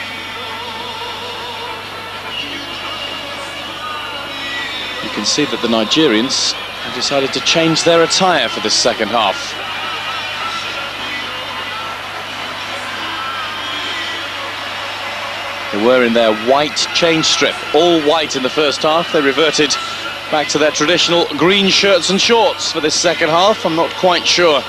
S3: you can see that the Nigerians have decided to change their attire for this second half. They were in their white change strip, all white in the first half. They reverted back to their traditional green shirts and shorts for this second half. I'm not quite sure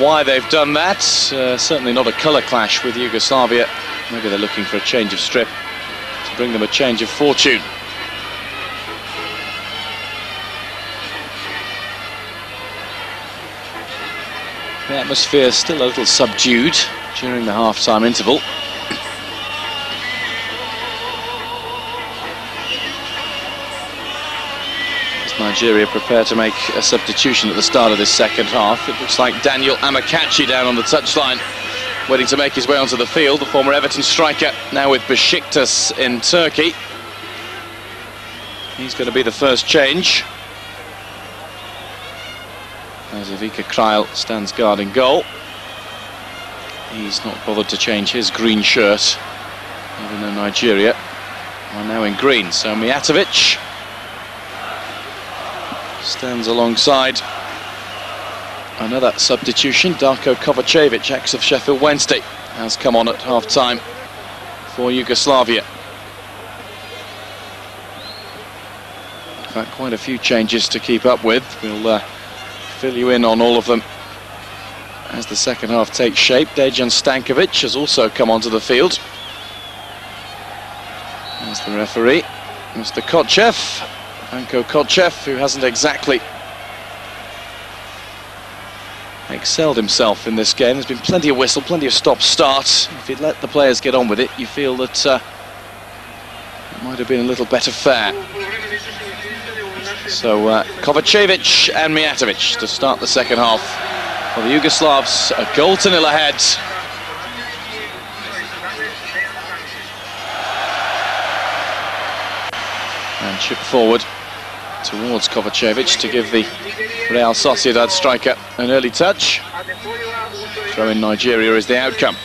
S3: why they've done that. Uh, certainly not a colour clash with Yugoslavia. Maybe they're looking for a change of strip to bring them a change of fortune. The atmosphere is still a little subdued during the half-time interval. Nigeria prepare to make a substitution at the start of this second half. It looks like Daniel Amokachi down on the touchline, waiting to make his way onto the field. The former Everton striker, now with Besiktas in Turkey. He's going to be the first change. As Ivica Kralj stands guard in goal. He's not bothered to change his green shirt, even though Nigeria are now in green. So Mijatovic stands alongside another substitution. Darko Kovacevic, ex of Sheffield Wednesday, has come on at half time for Yugoslavia. In fact, quite a few changes to keep up with. We'll uh, fill you in on all of them as the second half takes shape. Dejan Stankovic has also come onto the field. As the referee, Mr. Kotchev, Vanko Kotchev, who hasn't exactly excelled himself in this game. There's been plenty of whistle, plenty of stop-start. If he'd let the players get on with it, you feel that uh, it might have been a little better fair. So uh, Kovacevic and Mijatovic to start the second half. For the Yugoslavs, a goal to nil ahead. And chip forward towards Kovacevic to give the Real Sociedad striker an early touch. Throw in Nigeria is the outcome.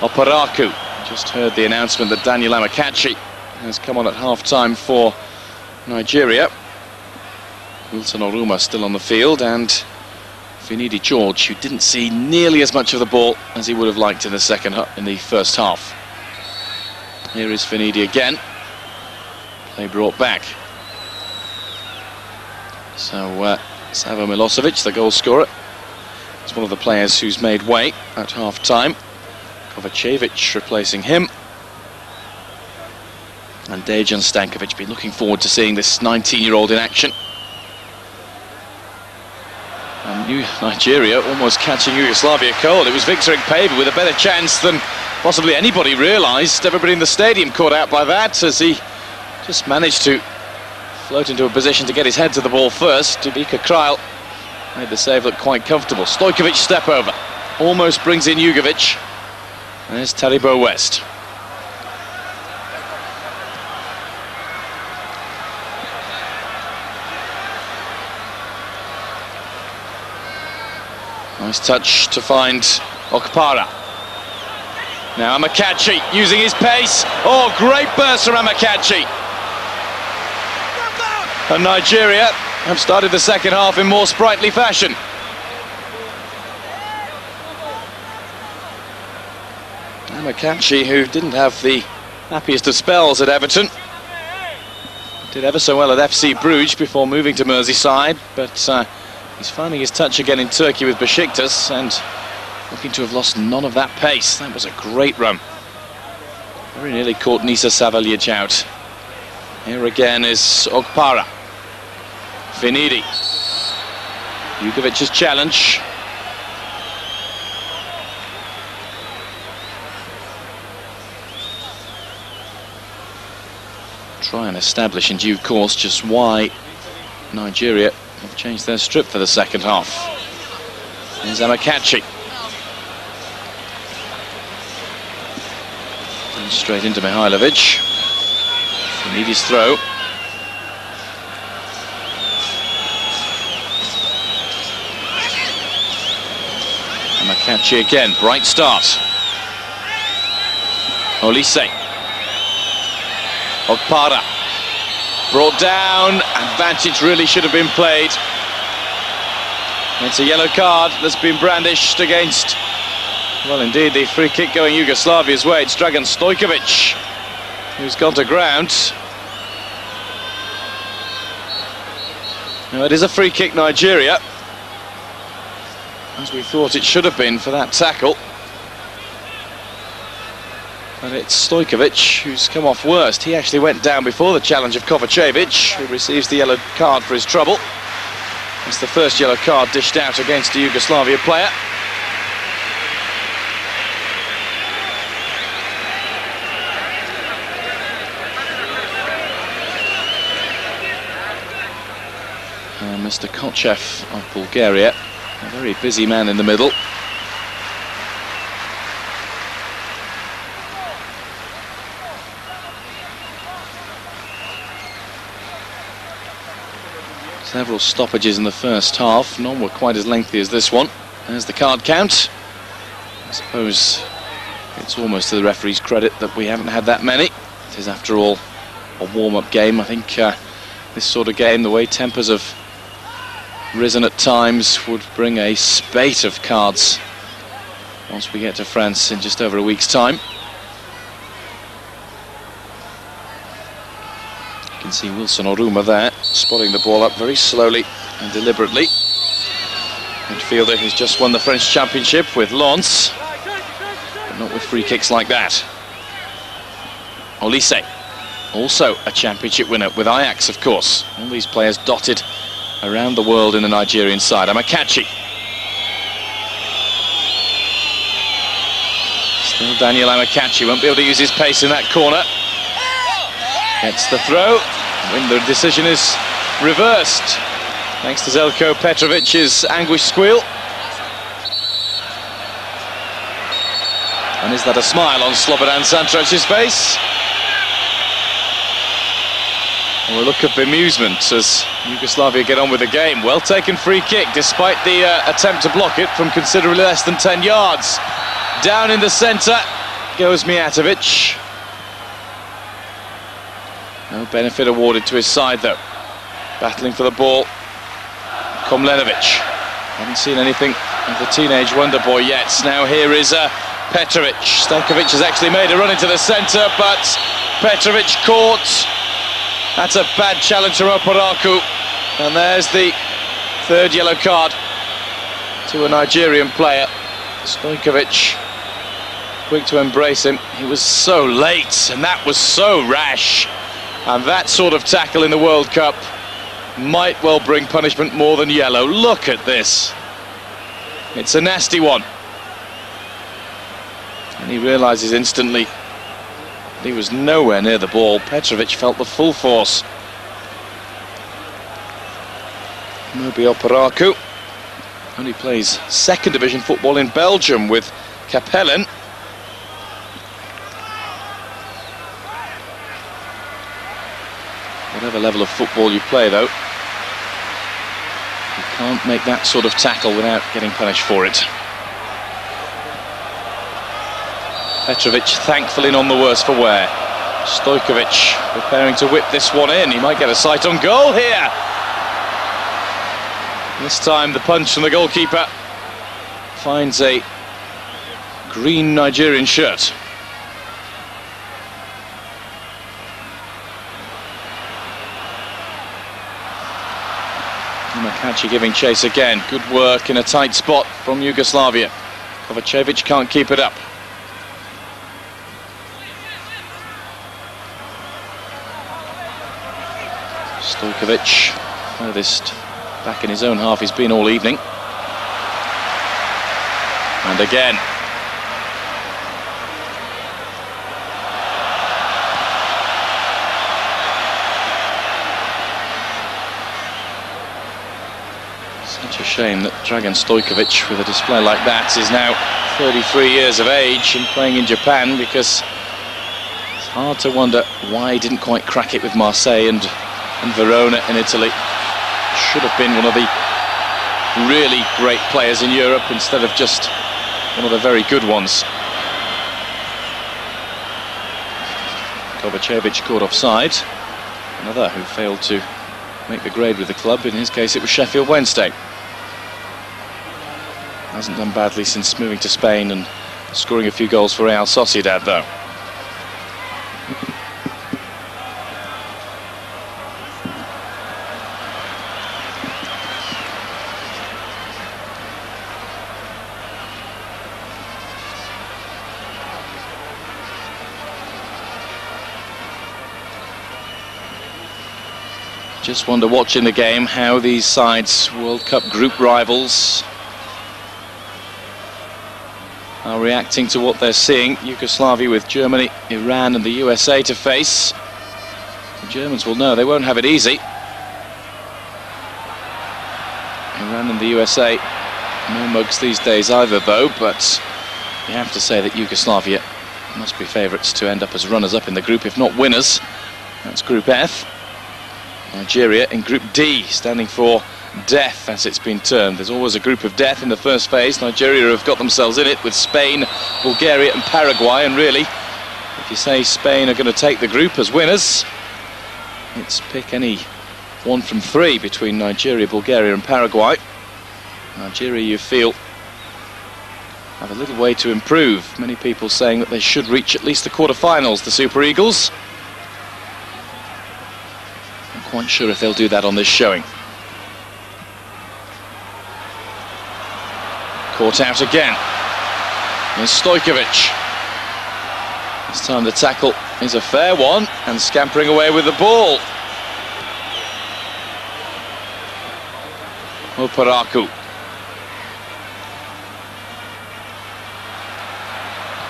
S3: Oparaku just heard the announcement that Daniel Amokachi has come on at half-time for Nigeria. Wilson Oruma still on the field and Finidi George, who didn't see nearly as much of the ball as he would have liked in the second in the first half. Here is Finidi again. Play brought back. So uh, Savo Milosevic, the goal scorer, is one of the players who's made way at half-time. Kovacevic replacing him. And Dejan Stankovic been looking forward to seeing this 19-year-old in action. And New Nigeria almost catching Yugoslavia cold. It was Victor Ikpeba with a better chance than possibly anybody realised. Everybody in the stadium caught out by that as he just managed to float into a position to get his head to the ball first. Dubika Kralj made the save look quite comfortable. Stojkovic step over. Almost brings in Jugovic. There's Taribo West. Nice touch to find Okpara. Now Amokachi using his pace. Oh, great burst from Amokachi. And Nigeria have started the second half in more sprightly fashion. Amokachi, who didn't have the happiest of spells at Everton, did ever so well at FC Bruges before moving to Merseyside, but uh, he's finding his touch again in Turkey with Besiktas and looking to have lost none of that pace. That was a great run. Very nearly caught Nisa Saveljic out. Here again is Okpara. Finidi. Jugovic's challenge. Try and establish in due course just why Nigeria have changed their strip for the second half. Here's Amokachi. And straight into Mihajlovic. Finidi's throw. Amokachi again, bright start. Oliseh. Okpara. Brought down, and Vantage really should have been played. It's a yellow card that's been brandished against, well indeed, the free kick going Yugoslavia's way. It's Dragan Stojkovic who's gone to ground. Now it is a free kick Nigeria, as we thought it should have been for that tackle. And it's Stojkovic who's come off worst. He actually went down before the challenge of Kovacevic, who receives the yellow card for his trouble. It's the first yellow card dished out against a Yugoslavia player. Uh, Mr. Kotchev of Bulgaria, a very busy man in the middle. Several stoppages in the first half. None were quite as lengthy as this one. There's the card count. I suppose it's almost to the referee's credit that we haven't had that many. It is, after all, a warm-up game. I think uh, this sort of game, the way tempers have risen at times, would bring a spate of cards once we get to France in just over a week's time. You can see Wilson Oruma there, spotting the ball up very slowly and deliberately. Midfielder who's just won the French Championship with Lens, but not with free kicks like that. Oliseh, also a championship winner with Ajax, of course. All these players dotted around the world in the Nigerian side. Amokachi. Still Daniel Amokachi won't be able to use his pace in that corner. Gets the throw. When the decision is reversed. Thanks to Zeljko Petrovic's anguished squeal. And is that a smile on Slobodan Santrac's face? A look of bemusement as Yugoslavia get on with the game. Well taken free kick, despite the uh, attempt to block it from considerably less than 10 yards. Down in the centre goes Mijatovic. No benefit awarded to his side, though. Battling for the ball. Komljenovic. Haven't seen anything of the teenage wonder boy yet. Now here is uh, Petrovic. Stankovic has actually made a run into the centre, but Petrovic caught. That's a bad challenge from Oparaku. And there's the third yellow card to a Nigerian player. Stojkovic, quick to embrace him. He was so late, and that was so rash. And that sort of tackle in the World Cup might well bring punishment more than yellow. Look at this. It's a nasty one. And he realises instantly he was nowhere near the ball. Petrovic felt the full force. Mobi Oparaku only plays second division football in Belgium with Capellen. Whatever level of football you play though, you can't make that sort of tackle without getting punished for it. Petrovic thankfully none the worse for wear. Stojkovic preparing to whip this one in. He might get a sight on goal here. This time the punch from the goalkeeper finds a green Nigerian shirt. Makachi giving chase again. Good work in a tight spot from Yugoslavia. Kovacevic can't keep it up. Stojkovic, furthest back in his own half he's been all evening. And again. Such a shame that Dragan Stojkovic, with a display like that, is now 33 years of age and playing in Japan because it's hard to wonder why he didn't quite crack it with Marseille and and Verona in Italy. Should have been one of the really great players in Europe instead of just one of the very good ones. Kovacevic caught offside. Another who failed to make the grade with the club. In his case, it was Sheffield Wednesday. Hasn't done badly since moving to Spain and scoring a few goals for Real Sociedad, though. Just wonder, watching the game, how these sides, World Cup group rivals, are reacting to what they're seeing. Yugoslavia with Germany, Iran and the USA to face. The Germans will know they won't have it easy. Iran and the USA, no mugs these days either though, but you have to say that Yugoslavia must be favourites to end up as runners-up in the group, if not winners. That's Group F. Nigeria in Group D, standing for death, as it's been termed. There's always a group of death in the first phase. Nigeria have got themselves in it with Spain, Bulgaria and Paraguay, and really, if you say Spain are going to take the group as winners, let's pick any one from three between Nigeria, Bulgaria and Paraguay. Nigeria, you feel, have a little way to improve. Many people saying that they should reach at least the quarterfinals, the Super Eagles. Quite sure if they'll do that on this showing. Caught out again. Here's Stojkovic. This time the tackle is a fair one and scampering away with the ball. Oparaku.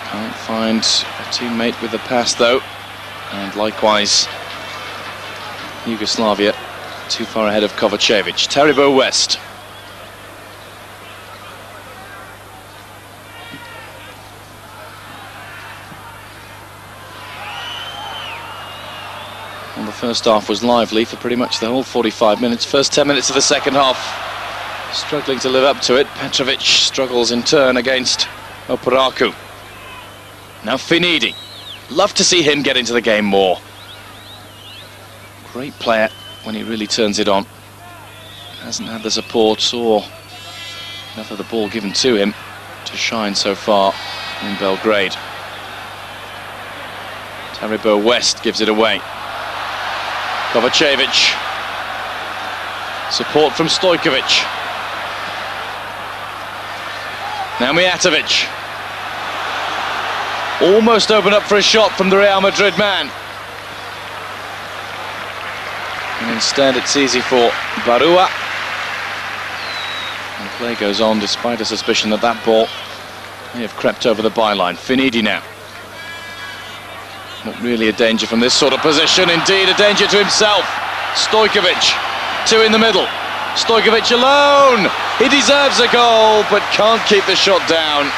S3: Can't find a teammate with the pass though. And likewise, Yugoslavia too far ahead of Kovacevic. Taribo West. And the first half was lively for pretty much the whole 45 minutes. First 10 minutes of the second half, struggling to live up to it. Petrovic struggles in turn against Oparaku. Now Finidi. Love to see him get into the game more. Great player when he really turns it on. Hasn't had the support or enough of the ball given to him to shine so far in Belgrade. Taribo West gives it away. Kovacevic. Support from Stojkovic. Now Mijatovic. Almost open up for a shot from the Real Madrid man. And instead it's easy for Baruwa. And play goes on despite a suspicion that that ball may have crept over the byline. Finidi now. Not really a danger from this sort of position. Indeed, a danger to himself. Stojkovic, two in the middle. Stojkovic alone. He deserves a goal, but can't keep the shot down.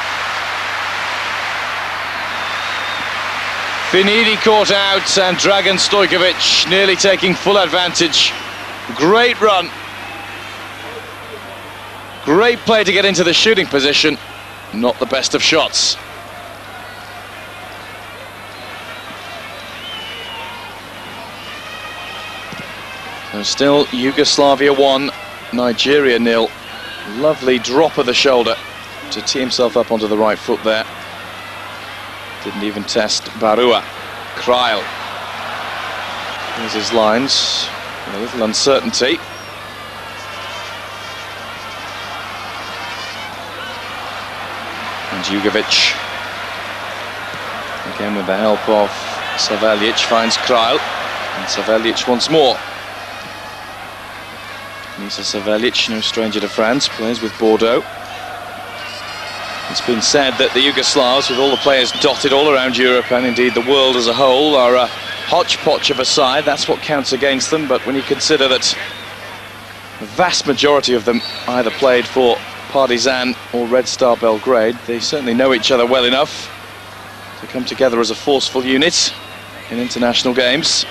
S3: Finidi caught out and Dragan Stojkovic nearly taking full advantage. Great run. Great play to get into the shooting position. Not the best of shots. So still Yugoslavia 1, Nigeria nil. Lovely drop of the shoulder to tee himself up onto the right foot there. Didn't even test Baruwa. Kralj. Here's his lines. A little uncertainty. And Jugovic. Again with the help of Saveljic finds Kralj. And Saveljic once more. Nisa Saveljic, no stranger to France, plays with Bordeaux. It's been said that the Yugoslavs, with all the players dotted all around Europe and indeed the world as a whole, are a hodgepodge of a side. That's what counts against them. But when you consider that the vast majority of them either played for Partizan or Red Star Belgrade, they certainly know each other well enough to come together as a forceful unit in international games.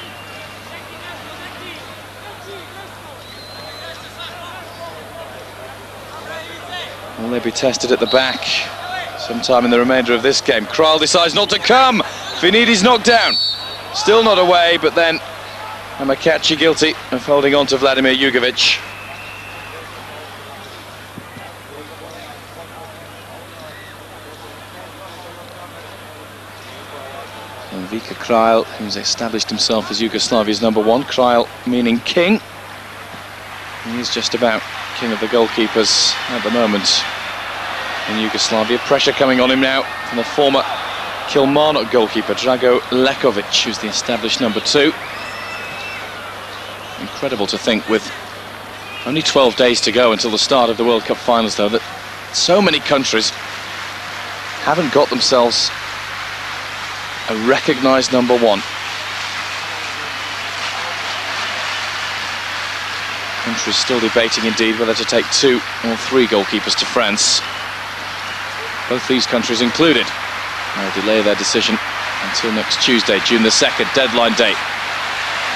S3: Will they be tested at the back sometime in the remainder of this game? Kralj decides not to come. Finidi's knocked down. Still not away, but then Amokachi guilty of holding on to Vladimir Jugovic. Vika Kralj, who's established himself as Yugoslavia's number one. Kralj meaning king. He's just about king of the goalkeepers at the moment in Yugoslavia. Pressure coming on him now from the former Kilmarnock goalkeeper, Drago Lekovic, who's the established number two. Incredible to think with only 12 days to go until the start of the World Cup finals, though, that so many countries haven't got themselves a recognised number one. Countries still debating indeed whether to take two or three goalkeepers to France. Both these countries included. They'll delay their decision until next Tuesday, June the 2nd, deadline date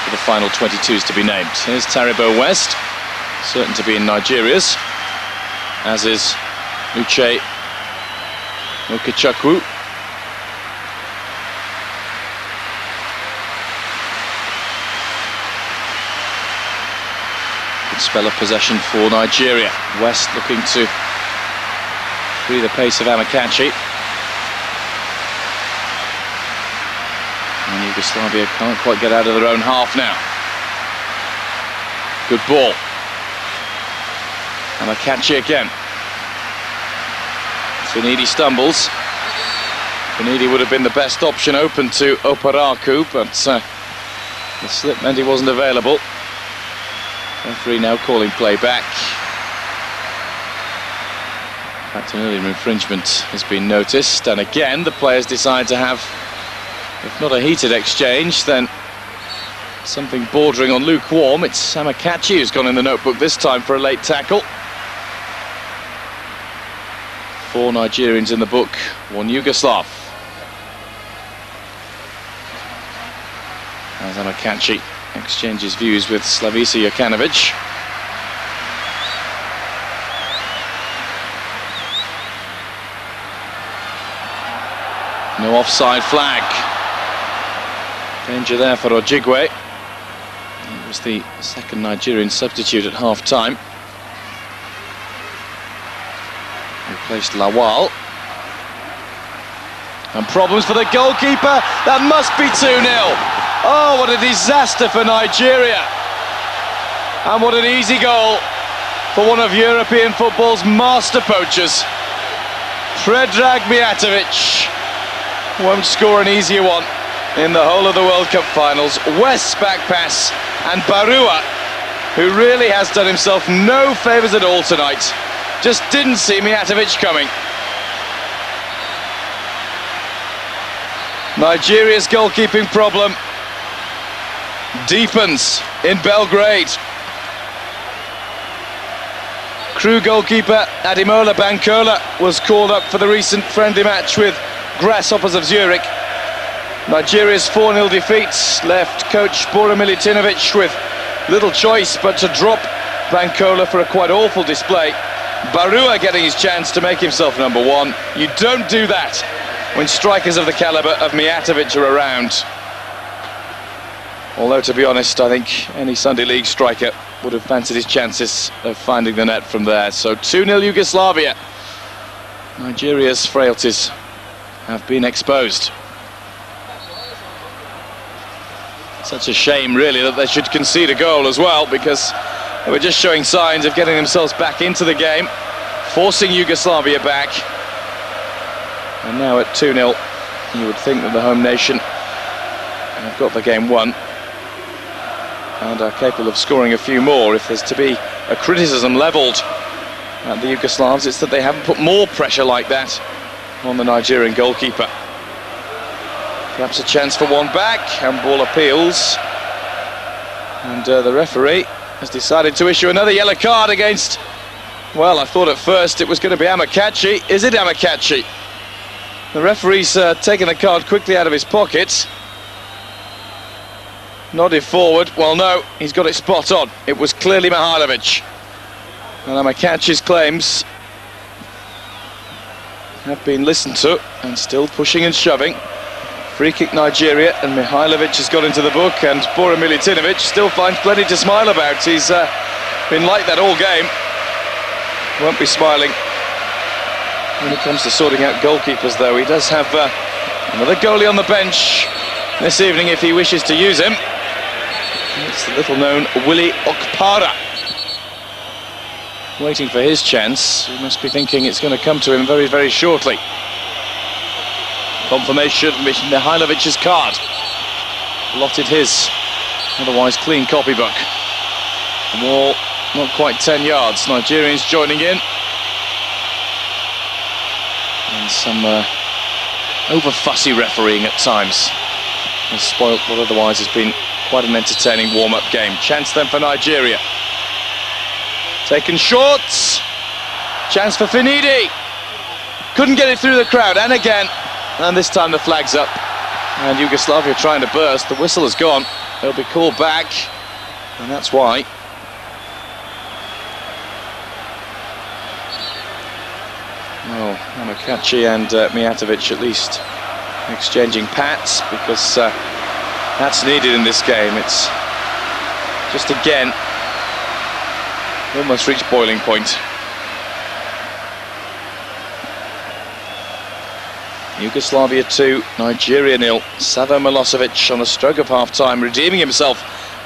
S3: for the final 22s to be named. Here's Taribo West, certain to be in Nigeria's, as is Uche Okechukwu. spell of possession for Nigeria. West looking to free the pace of Amokachi. And Yugoslavia can't quite get out of their own half now. Good ball. Amokachi again. Finidi stumbles. Finidi would have been the best option open to Oparaku, but uh, the slip meant he wasn't available. Referee now calling play back. Fact, an earlier infringement has been noticed, and again the players decide to have, if not a heated exchange, then something bordering on lukewarm. It's Amokachi who's gone in the notebook this time for a late tackle. Four Nigerians in the book, one Yugoslav. As Amokachi exchanges views with Slavisa Jokanovic. No offside flag. Danger there for Ojigwe. He was the second Nigerian substitute at half-time. Replaced Lawal. And problems for the goalkeeper. That must be 2-0. Oh, what a disaster for Nigeria. And what an easy goal for one of European football's master poachers. Predrag Mijatovic won't score an easier one in the whole of the World Cup finals. West's back pass and Baruwa, who really has done himself no favours at all tonight, just didn't see Mijatovic coming. Nigeria's goalkeeping problem deepens in Belgrade. Crewe goalkeeper Ademola Bankole was called up for the recent friendly match with Grasshoppers of Zurich. Nigeria's 4-0 defeat left coach Bora Milutinovic with little choice but to drop Bankole for a quite awful display. Baruwa getting his chance to make himself number one. You don't do that when strikers of the calibre of Mijatovic are around. Although, to be honest, I think any Sunday League striker would have fancied his chances of finding the net from there. So 2-0 Yugoslavia. Nigeria's frailties have been exposed. Such a shame, really, that they should concede a goal as well, because they were just showing signs of getting themselves back into the game, forcing Yugoslavia back. And now at 2-0, you would think that the home nation have got the game won and are capable of scoring a few more. If there's to be a criticism levelled at the Yugoslavs, it's that they haven't put more pressure like that on the Nigerian goalkeeper. Perhaps a chance for one back, handball appeals. And uh, the referee has decided to issue another yellow card against, well, I thought at first it was going to be Amokachi. Is it Amokachi? The referee's uh, taken the card quickly out of his pocket. Nodded forward. Well, no, he's got it spot on. It was clearly Mihajlovic. And Amokachi's claims have been listened to and still pushing and shoving. Free kick Nigeria and Mihajlovic has got into the book and Bora Milutinovic still finds plenty to smile about. He's uh, been like that all game. Won't be smiling when it comes to sorting out goalkeepers though. He does have uh, another goalie on the bench this evening if he wishes to use him. It's the little known Willie Okpara. Waiting for his chance. He must be thinking it's going to come to him very, very shortly. Confirmation Mihajlovic's card. Blotted his otherwise clean copybook. Wall not quite 10 yards. Nigerians joining in. And some uh, over fussy refereeing at times has spoilt what otherwise has been quite an entertaining warm-up game. Chance then for Nigeria. Taken shorts. Chance for Finidi. Couldn't get it through the crowd. And again. And this time the flag's up. And Yugoslavia trying to burst. The whistle has gone. It'll be called back. And that's why. Oh, Amokachi and uh, Mijatovic at least exchanging pats because uh, that's needed in this game. It's just again almost reached boiling point. Yugoslavia 2, Nigeria nil. Savo Milosevic on a stroke of half-time, redeeming himself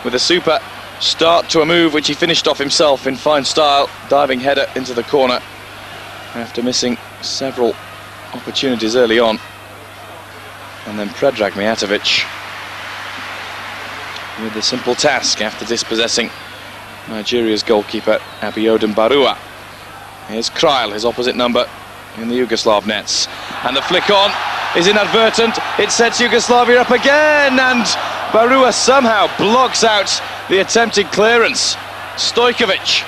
S3: with a super start to a move which he finished off himself in fine style, diving header into the corner after missing several opportunities early on. And then Predrag Mijatovic with the simple task after dispossessing Nigeria's goalkeeper Abiodun Baruwa. Here's Kralj, his opposite number in the Yugoslav nets. And the flick on is inadvertent. It sets Yugoslavia up again and Baruwa somehow blocks out the attempted clearance. Stojkovic.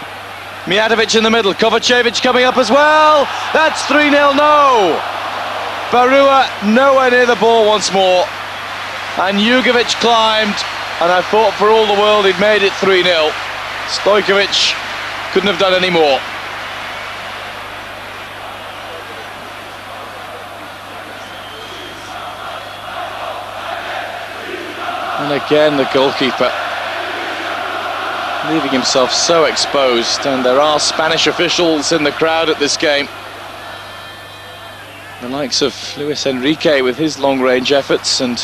S3: Mijatovic in the middle. Kovacevic coming up as well. That's 3-0 no. Baruwa nowhere near the ball once more. And Jugovic climbed and I thought for all the world he'd made it 3-0. Stojkovic couldn't have done any more. And again, the goalkeeper leaving himself so exposed. And there are Spanish officials in the crowd at this game. The likes of Luis Enrique with his long-range efforts and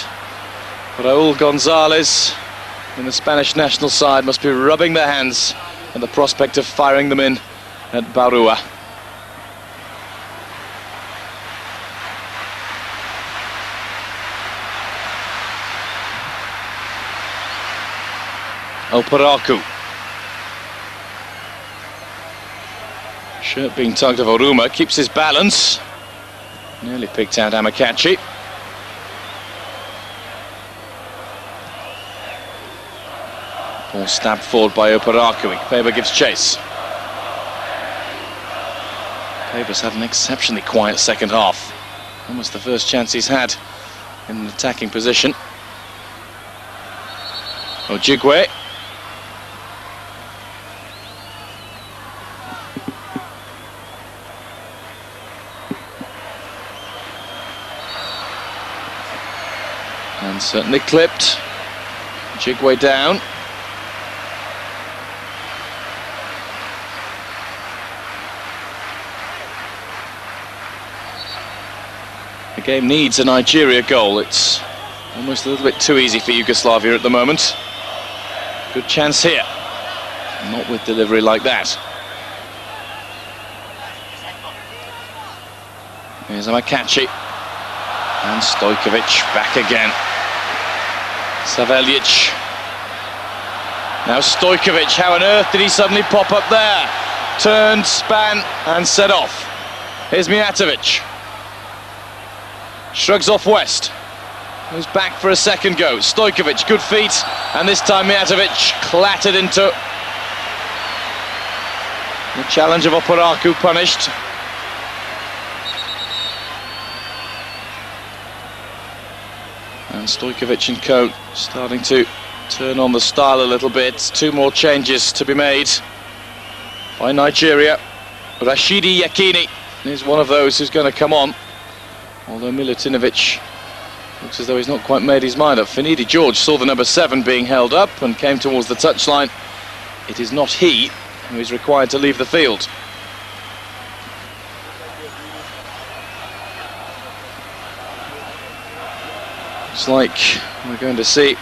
S3: Raul Gonzalez in the Spanish national side must be rubbing their hands at the prospect of firing them in at Baruwa. Oparaku. Shirt being tugged of Oruma, keeps his balance. Nearly picked out Amokachi. Uh, Ball stabbed forward by Oparaku. Faber gives chase. Faber's had an exceptionally quiet second half. Almost the first chance he's had in an attacking position. Ojigwe And certainly clipped. Jigway down. The game needs a Nigeria goal. It's almost a little bit too easy for Yugoslavia at the moment. Good chance here. Not with delivery like that. Here's Amokachi. And Stojkovic back again. Saveljic. Now Stojkovic, how on earth did he suddenly pop up there? Turned, span, and set off. Here's Mijatovic. Shrugs off West. Goes back for a second go. Stojkovic, good feet, and this time Mijatovic clattered into the challenge of Oparaku punished. And Stojkovic and co starting to turn on the style a little bit. Two more changes to be made by Nigeria. Rashidi Yekini is one of those who's going to come on. Although Milutinovic looks as though he's not quite made his mind up. Finidi George saw the number seven being held up and came towards the touchline. It is not he who is required to leave the field. Looks like we're going to see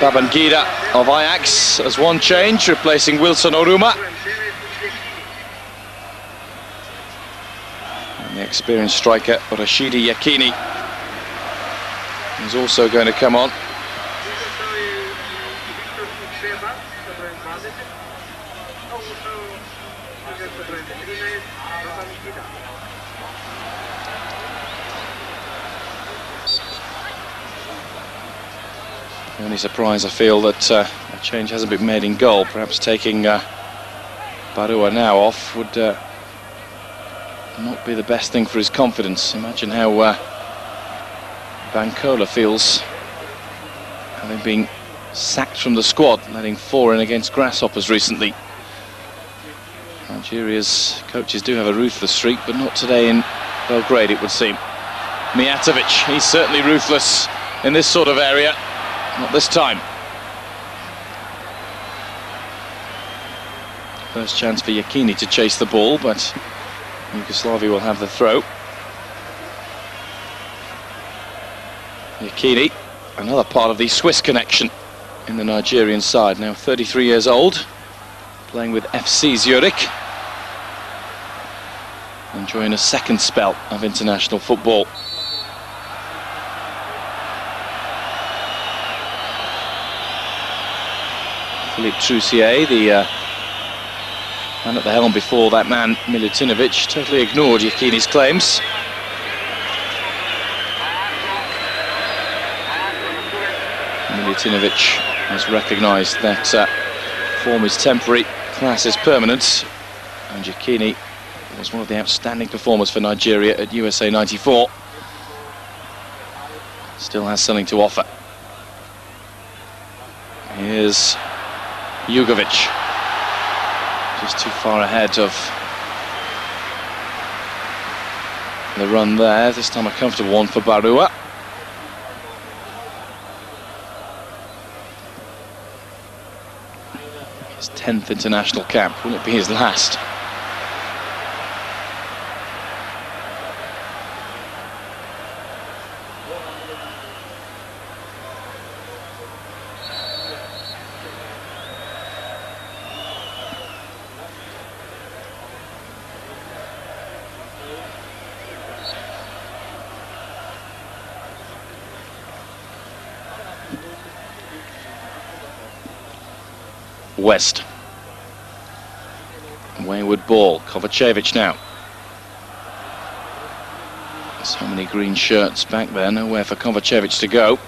S3: Babangida of Ajax as one change, replacing Wilson Oruma. The experienced striker Rashidi Yekini is also going to come on. The only surprise I feel that uh, a change hasn't been made in goal. Perhaps taking uh, Baruwa now off would uh, not be the best thing for his confidence. Imagine how uh, Bankole feels having been sacked from the squad, letting four in against Grasshoppers recently. Nigeria's coaches do have a ruthless streak, but not today in Belgrade, it would seem. Mijatovic, he's certainly ruthless in this sort of area. Not this time. First chance for Yekini to chase the ball, but Yugoslavia will have the throw. Yekini, another part of the Swiss connection in the Nigerian side, now 33 years old, playing with FC Zurich. Enjoying a second spell of international football. Philippe Troussier, the uh, man at the helm before that man, Milutinovic, totally ignored Yekini's claims. Milutinovic has recognised that uh, form is temporary, class is permanent, and Yekini was one of the outstanding performers for Nigeria at USA 94. Still has something to offer. Here's Jugovic. Just too far ahead of the run there. This time a comfortable one for Baruwa. His 10th international cap. Will it be his last? West. Wayward ball, Kovacevic now. So many green shirts back there, nowhere for Kovacevic to go.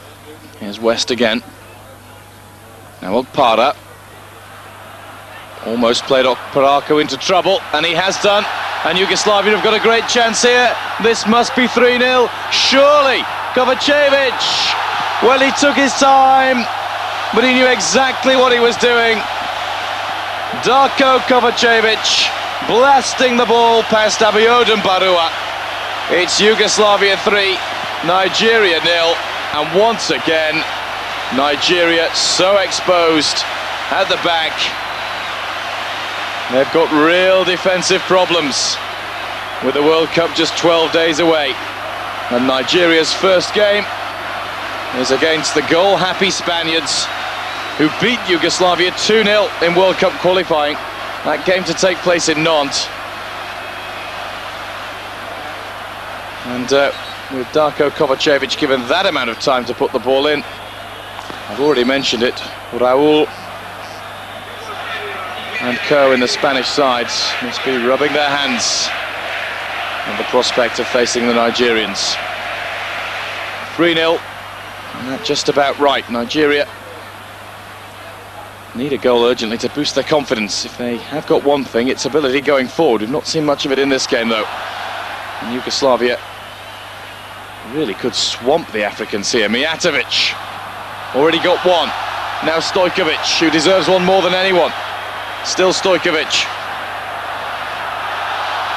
S3: Here's West again. Now Okpara. Almost played Parako into trouble, and he has done. And Yugoslavia have got a great chance here. This must be 3-0. Surely, Kovacevic. Well, he took his time, but he knew exactly what he was doing. Darko Kovacevic blasting the ball past Abiodun Baruwa. It's Yugoslavia 3, Nigeria nil, and once again, Nigeria so exposed at the back. They've got real defensive problems with the World Cup just 12 days away. And Nigeria's first game is against the goal-happy Spaniards who beat Yugoslavia 2-0 in World Cup qualifying. That game to take place in Nantes. And uh, with Darko Kovacevic given that amount of time to put the ball in, I've already mentioned it, Raul and Co in the Spanish sides must be rubbing their hands at the prospect of facing the Nigerians. 3-0, and that just about right. Nigeria need a goal urgently to boost their confidence. If they have got one thing, it's ability going forward. We've not seen much of it in this game, though. And Yugoslavia really could swamp the Africans here. Mijatovic already got one. Now Stojkovic, who deserves one more than anyone. Still Stojkovic.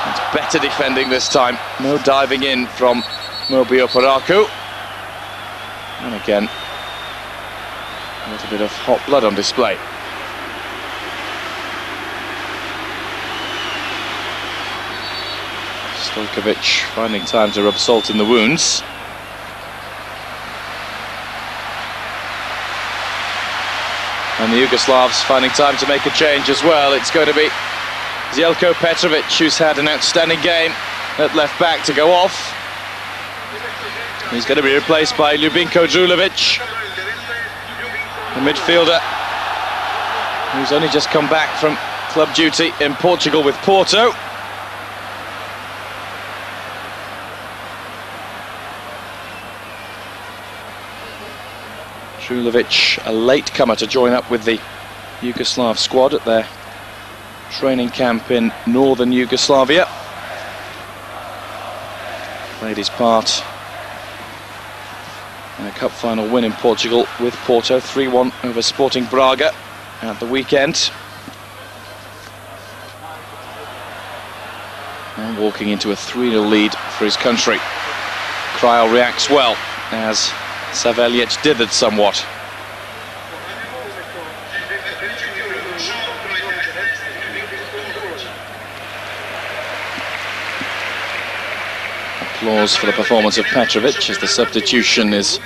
S3: It's better defending this time. No diving in from Mobi Oparaku. And again, a little bit of hot blood on display. Stojkovic finding time to rub salt in the wounds. And the Yugoslavs finding time to make a change as well. It's going to be Zeljko Petrovic, who's had an outstanding game at left back to go off. He's going to be replaced by Ljubinko Drulovic, the midfielder, who's only just come back from club duty in Portugal with Porto. Drulovic, a late comer to join up with the Yugoslav squad at their training camp in northern Yugoslavia. Played his part in a cup final win in Portugal with Porto, 3-1 over Sporting Braga at the weekend. And walking into a 3-0 lead for his country. Kralj reacts well as Saveljic dithered somewhat. Applause for the performance of Petrovic as the substitution is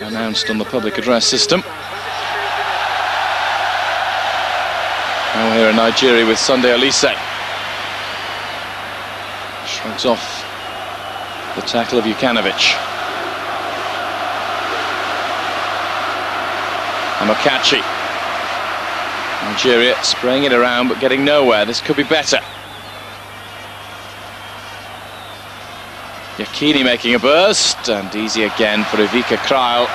S3: announced on the public address system. Now here in Nigeria with Sunday Oliseh. Shrugs off the tackle of Jokanovic. Amokachi. Nigeria spraying it around but getting nowhere. This could be better. Yekini making a burst and easy again for Ivica Kralj.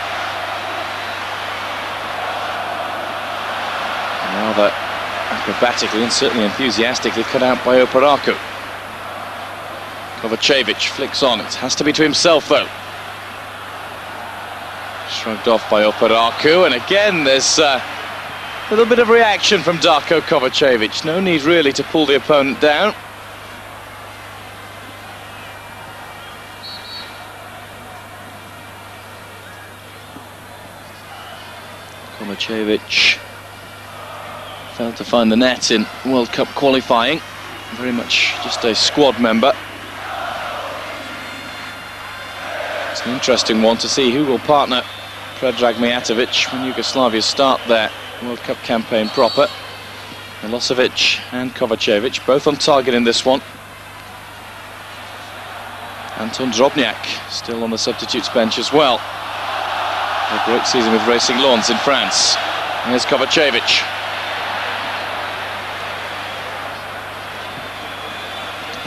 S3: Rather acrobatically and certainly enthusiastically cut out by Oparaku. Kovacevic flicks on. It has to be to himself though. Shrugged off by Oparaku and again there's uh, a little bit of reaction from Darko Kovacevic. No need really to pull the opponent down. Kovacevic failed to find the net in World Cup qualifying. Very much just a squad member. It's an interesting one to see who will partner Predrag Mijatovic when Yugoslavia start their World Cup campaign proper. Milosevic and Kovacevic both on target in this one. Anton Drobnjak still on the substitutes bench as well. A great season with Racing Lens in France. Here's Kovacevic.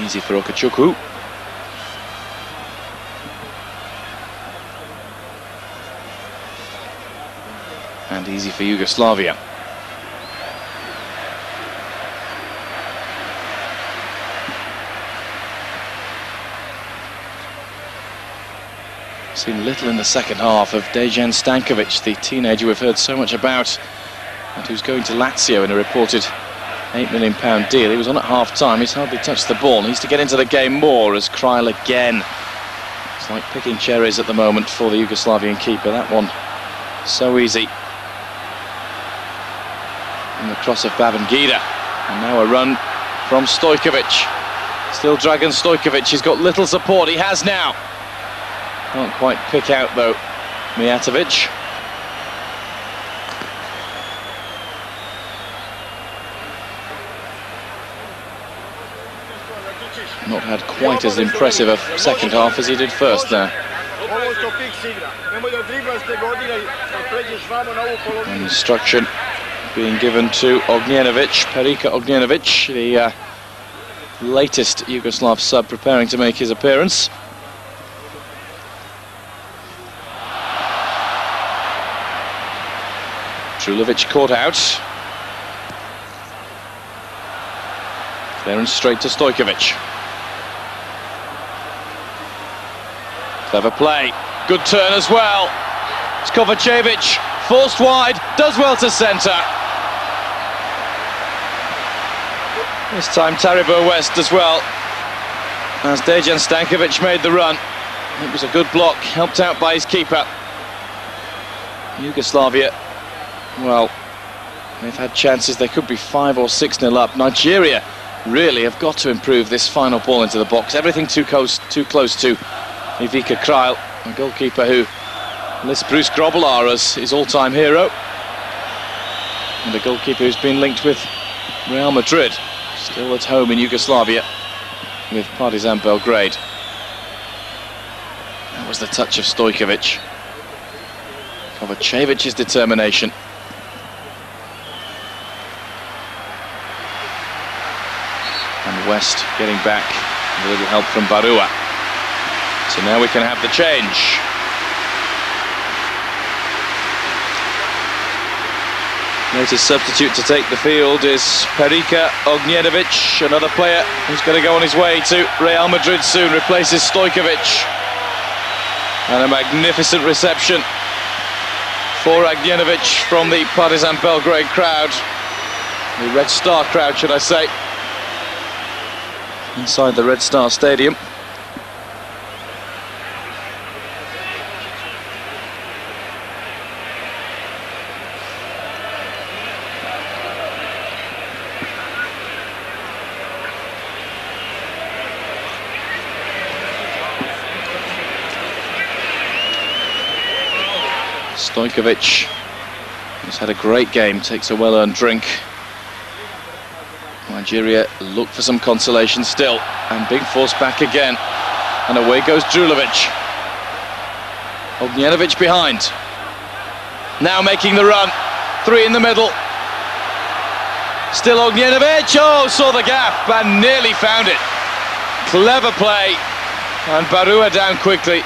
S3: Easy for Okechukwu. And easy for Yugoslavia. Seen little in the second half of Dejan Stankovic, the teenager we've heard so much about, and who's going to Lazio in a reported £8 million deal. He was on at half time, he's hardly touched the ball. He Needs to get into the game more as Kralj again. It's like picking cherries at the moment for the Yugoslavian keeper. That one so easy. And the cross of Babangida. And now a run from Stojkovic. Still Dragan Stojkovic, he's got little support, he has now. Can't quite pick out though, Mijatovic. Not had quite as impressive a second half as he did first there. Instruction being given to Ognjenovic, Perica Ognjenovic, the uh, latest Yugoslav sub preparing to make his appearance. Drulovic caught out. Clearance straight to Stojkovic. Clever play. Good turn as well. It's Kovacevic. Forced wide. Does well to centre. This time Taribo West as well. As Dejan Stankovic made the run. It was a good block, helped out by his keeper. Yugoslavia well, they've had chances. They could be five or six nil up. Nigeria really have got to improve this final ball into the box. Everything too close, too close to Ivica Kralj, a goalkeeper who lists Bruce Grobbelaar as his all-time hero. And a goalkeeper who's been linked with Real Madrid, still at home in Yugoslavia with Partizan Belgrade. That was the touch of Stojkovic. Kovacevic's determination. West getting back with a little help from Baruwa. So now we can have the change. Latest substitute to take the field is Perica Ognjenovic, another player who's going to go on his way to Real Madrid soon, replaces Stojkovic. And a magnificent reception for Ognjenovic from the Partizan Belgrade crowd. The Red Star crowd, should I say inside the Red Star Stadium. Stojkovic has had a great game, takes a well-earned drink. Nigeria look for some consolation still, and being forced back again. And away goes Drulovic. Ognjenovic behind. Now making the run. Three in the middle. Still Ognjenovic. Oh, saw the gap and nearly found it. Clever play. And Baruwa down quickly.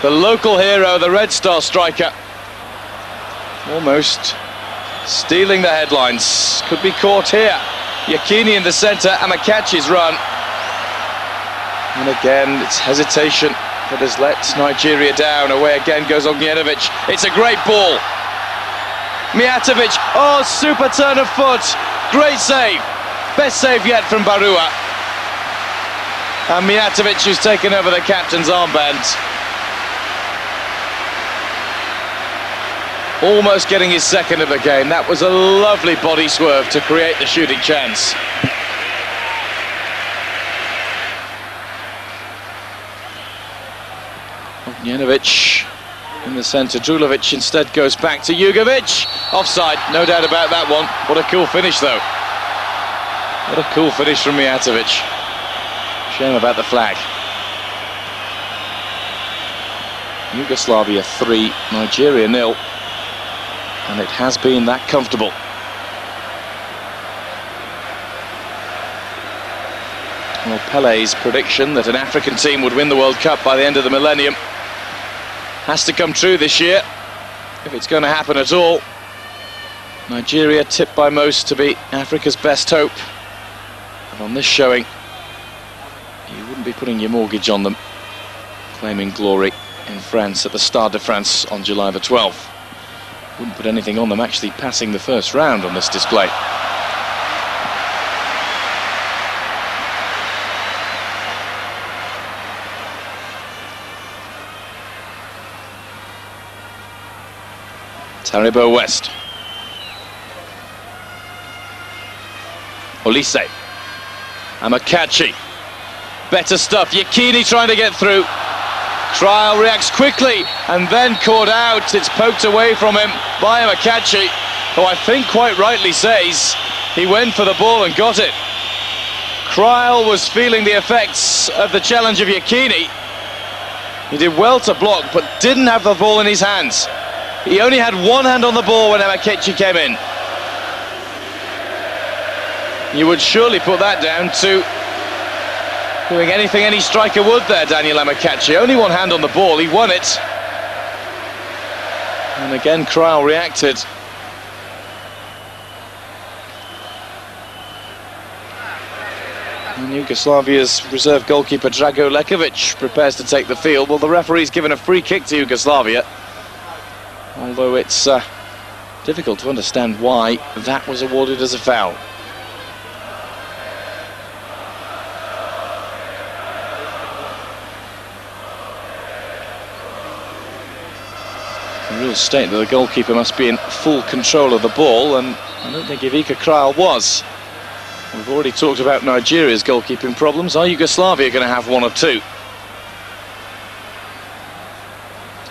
S3: The local hero, the Red Star striker. Almost stealing the headlines. Could be caught here. Yekini in the centre, Amokachi's run. And again, it's hesitation that has let Nigeria down. Away again goes Ognjenovic. It's a great ball. Mijatovic, oh, super turn of foot. Great save. Best save yet from Baruwa. And Mijatovic who's taken over the captain's armband. Almost getting his second of the game. That was a lovely body swerve to create the shooting chance. Ognjenovic in the centre. Drulovic instead goes back to Jugovic. Offside, no doubt about that one. What a cool finish, though. What a cool finish from Mijatovic. Shame about the flag. Yugoslavia 3, Nigeria nil and it has been that comfortable. Well, Pele's prediction that an African team would win the World Cup by the end of the millennium has to come true this year, if it's going to happen at all. Nigeria tipped by most to be Africa's best hope. And on this showing, you wouldn't be putting your mortgage on them, claiming glory in France at the Stade de France on July the 12th. Wouldn't put anything on them actually passing the first round on this display. Taribo West. Oliseh. Amokachi. Better stuff. Yekini trying to get through. Trial reacts quickly and then caught out. It's poked away from him by Amokachi, who I think quite rightly says he went for the ball and got it. Kralj was feeling the effects of the challenge of Yekini. He did well to block, but didn't have the ball in his hands. He only had one hand on the ball when Amokachi came in. You would surely put that down to Doing anything any striker would there, Daniel Amokachi. Only one hand on the ball, he won it. And again, Kralj reacted. And Yugoslavia's reserve goalkeeper Drago Lekovic prepares to take the field. Well, the referee's given a free kick to Yugoslavia. Although it's uh, difficult to understand why that was awarded as a foul. Real state that the goalkeeper must be in full control of the ball, and I don't think Ivica Kralj was. We've already talked about Nigeria's goalkeeping problems. Are Yugoslavia going to have one or two?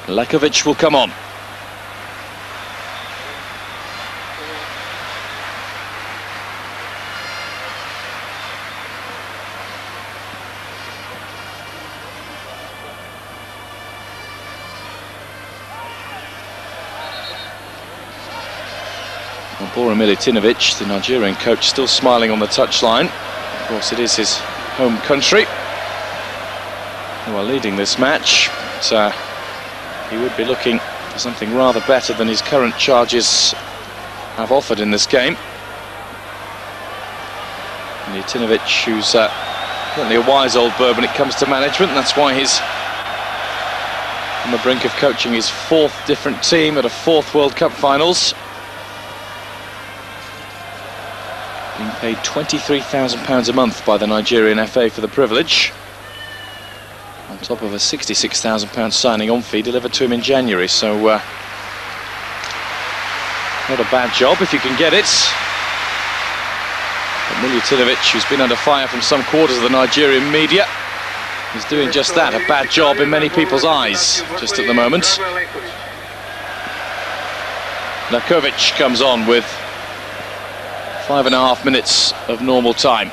S3: Lekovic will come on. Bora Milutinovic, the Nigerian coach, still smiling on the touchline. Of course, it is his home country who are leading this match. But, uh, he would be looking for something rather better than his current charges have offered in this game. Milutinovic, who's uh, certainly a wise old bird when it comes to management, that's why he's on the brink of coaching his fourth different team at a fourth World Cup finals. Being paid £23,000 a month by the Nigerian FA for the privilege, on top of a £66,000 signing on fee delivered to him in January. So, uh, not a bad job if you can get it. But who's been under fire from some quarters of the Nigerian media, is doing just that, a bad job in many people's eyes, just at the moment. Lekovic comes on with five and a half minutes of normal time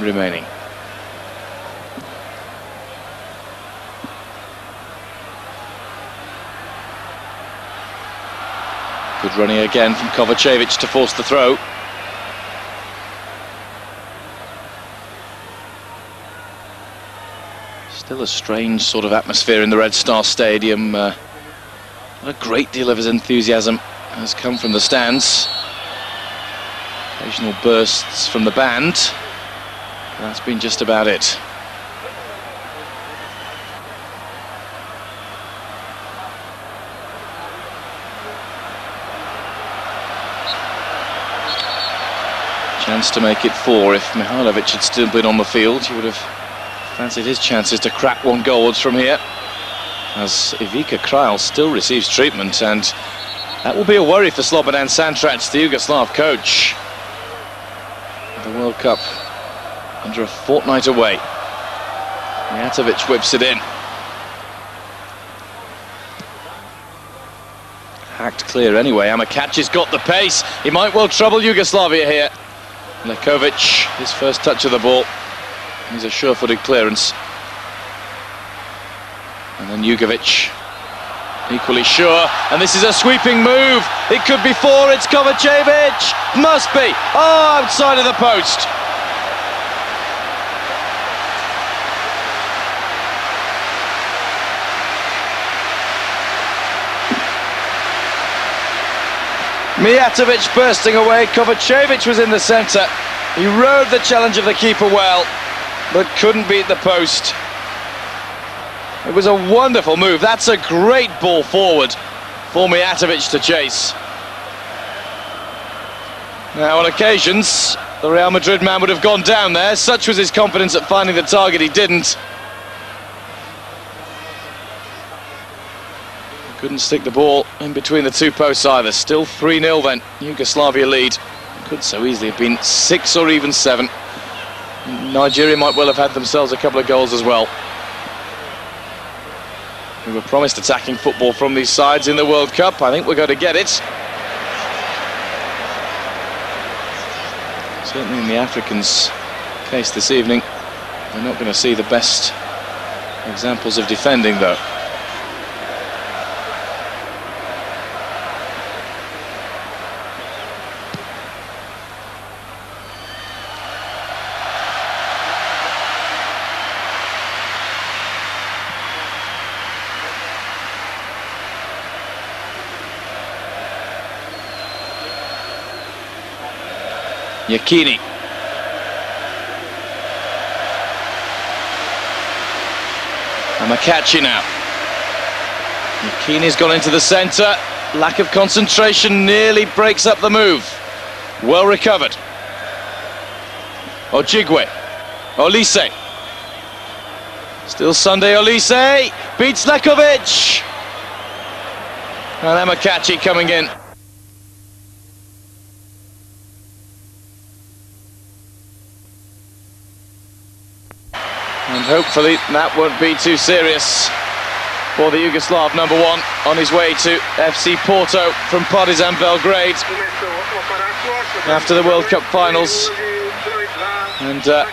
S3: remaining. Good running again from Kovacevic to force the throw. Still a strange sort of atmosphere in the Red Star Stadium. Uh, a great deal of his enthusiasm has come from the stands. Occasional bursts from the band. That's been just about it. Chance to make it four. If Mihajlovic had still been on the field, he would have fancied his chances to crack one goalwards from here. As Ivica Kralj still receives treatment, and that will be a worry for Slobodan Santrac, the Yugoslav coach. The World Cup under a fortnight away. Mijatovic whips it in. Hacked clear anyway. Amokachi has got the pace. He might well trouble Yugoslavia here. Lekovic, his first touch of the ball. He's a sure-footed clearance. And then Jugovic, equally sure. And this is a sweeping move. It could be four. It's Kovacevic. Must be. Oh, outside of the post. Mijatovic bursting away, Kovacevic was in the centre. He rode the challenge of the keeper well, but couldn't beat the post. It was a wonderful move. That's a great ball forward for Mijatovic to chase. Now, on occasions, the Real Madrid man would have gone down there. Such was his confidence at finding the target, he didn't. Couldn't stick the ball in between the two posts either. Still 3-0 then. Yugoslavia lead. Could so easily have been six or even seven. Nigeria might well have had themselves a couple of goals as well. We were promised attacking football from these sides in the World Cup. I think we're going to get it. Certainly in the Africans' case this evening, we're not going to see the best examples of defending though. Yekini. And Makachi now. Yekini's gone into the centre. Lack of concentration nearly breaks up the move. Well recovered. Ojigwe. Oliseh. Still Sunday Oliseh. Beats Lekovic. And Amokachi coming in. Hopefully that won't be too serious for the Yugoslav number one on his way to FC Porto from Partizan Belgrade after the World Cup finals. And uh,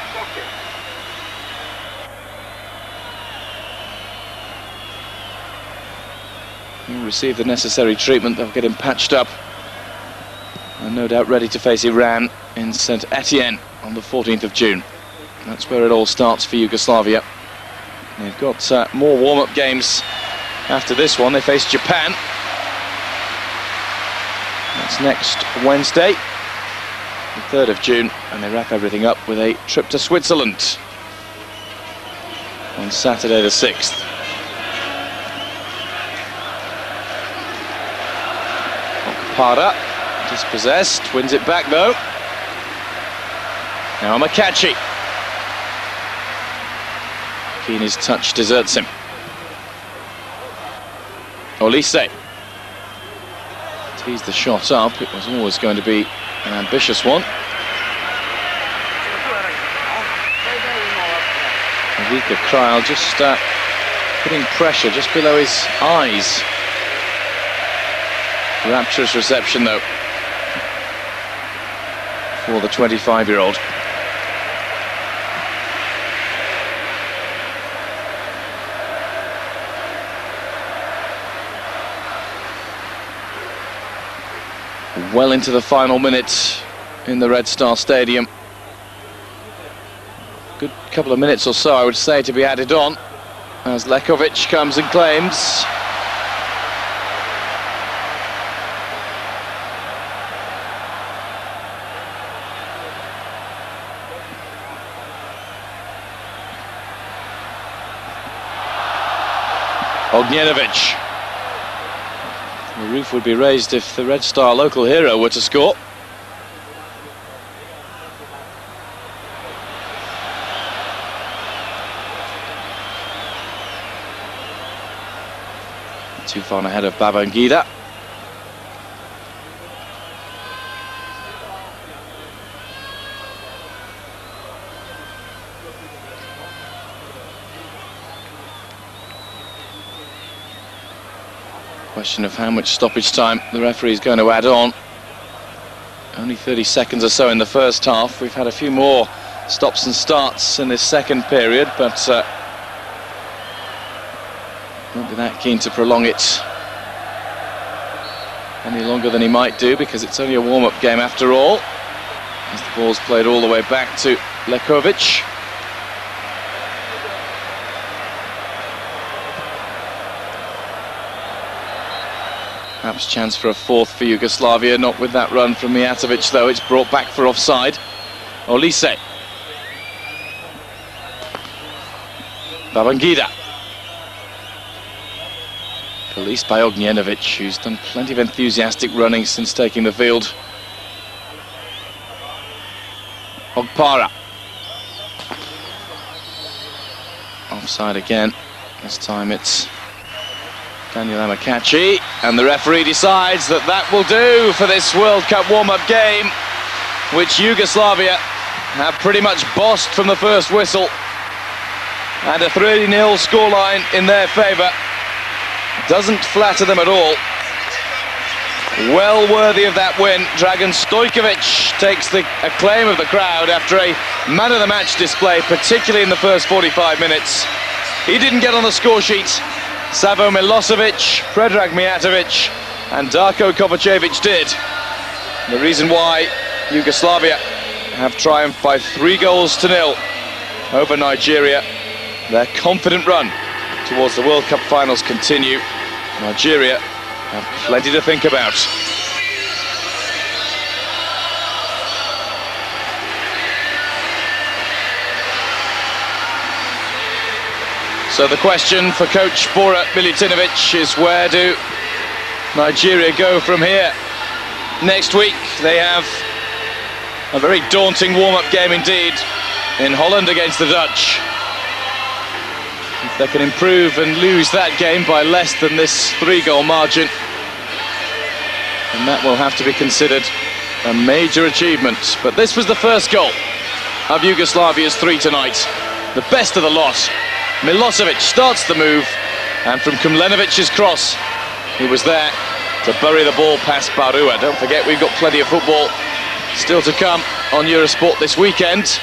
S3: he'll receive the necessary treatment. They'll get him patched up. And no doubt ready to face Iran in St Etienne on the 14th of June. That's where it all starts for Yugoslavia. They've got uh, more warm-up games after this one. They face Japan. That's next Wednesday, the 3rd of June, and they wrap everything up with a trip to Switzerland on Saturday the 6th. Okpara, dispossessed, wins it back though. Now Makachi. Keeney's touch deserts him. Oliseh. Teased the shot up. It was always going to be an ambitious one. Ivica Kralj just uh, putting pressure just below his eyes. Rapturous reception though for the 25 Well into the final minutes in the Red Star Stadium. Good couple of minutes or so, I would say, to be added on as Lekovic comes and claims. Ognjenovic. Roof would be raised if the Red Star local hero were to score. Too far ahead of Babangida. Question of how much stoppage time the referee is going to add on. Only 30 seconds or so in the first half. We've had a few more stops and starts in this second period, but uh, won't be that keen to prolong it any longer than he might do because it's only a warm-up game after all. As the ball's played all the way back to Lekovic. Perhaps chance for a fourth for Yugoslavia, not with that run from Mijatovic though, it's brought back for offside. Oliseh. Babangida. Policed by Ognjenovic, who's done plenty of enthusiastic running since taking the field. Okpara. Offside again. This time it's Daniel Amokachi. and the referee decides that that will do for this World Cup warm-up game, which Yugoslavia have pretty much bossed from the first whistle. And a 3-0 scoreline in their favour doesn't flatter them at all. Well worthy of that win. Dragan Stojkovic takes the acclaim of the crowd after a man-of-the-match display, particularly in the first 45 minutes. He didn't get on the score sheet, Savo Milosevic, Predrag Mijatovic and Darko Kovacevic did. The reason why Yugoslavia have triumphed by three goals to nil over Nigeria. Their confident run towards the World Cup finals continue. Nigeria have plenty to think about. So the question for coach Bora Milutinovic is where do Nigeria go from here? Next week they have a very daunting warm-up game indeed in Holland against the Dutch. If they can improve and lose that game by less than this three-goal margin, and that will have to be considered a major achievement. But this was the first goal of Yugoslavia's three tonight. The best of the lot Milosevic starts the move, and from Komljenovic's cross, he was there to bury the ball past Baruwa. Don't forget, we've got plenty of football still to come on Eurosport this weekend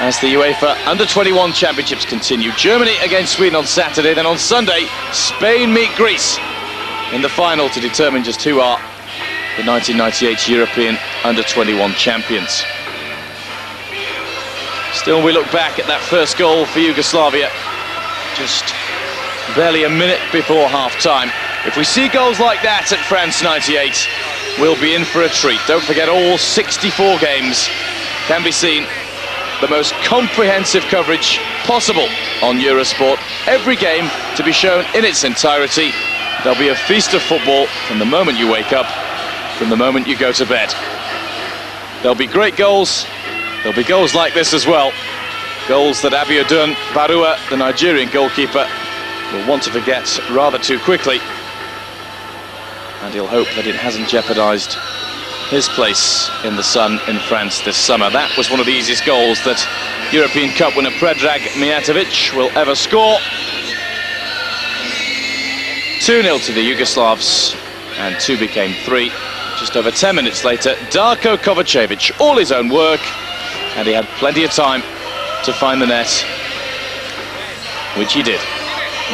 S3: as the UEFA Under-21 Championships continue. Germany against Sweden on Saturday, then on Sunday, Spain meet Greece in the final to determine just who are the 1998 European Under-21 champions. Still, we look back at that first goal for Yugoslavia just barely a minute before half-time. If we see goals like that at France 98, we'll be in for a treat. Don't forget all 64 games can be seen. The most comprehensive coverage possible on Eurosport. Every game to be shown in its entirety. There'll be a feast of football from the moment you wake up, from the moment you go to bed. There'll be great goals. There'll be goals like this as well. Goals that Abiodun Baruwa, the Nigerian goalkeeper, will want to forget rather too quickly. And he'll hope that it hasn't jeopardised his place in the sun in France this summer. That was one of the easiest goals that European Cup winner Predrag Mijatovic will ever score. 2-0 to the Yugoslavs, and two became three. Just over 10 minutes later, Darko Kovacevic, all his own work, and he had plenty of time to find the net, which he did.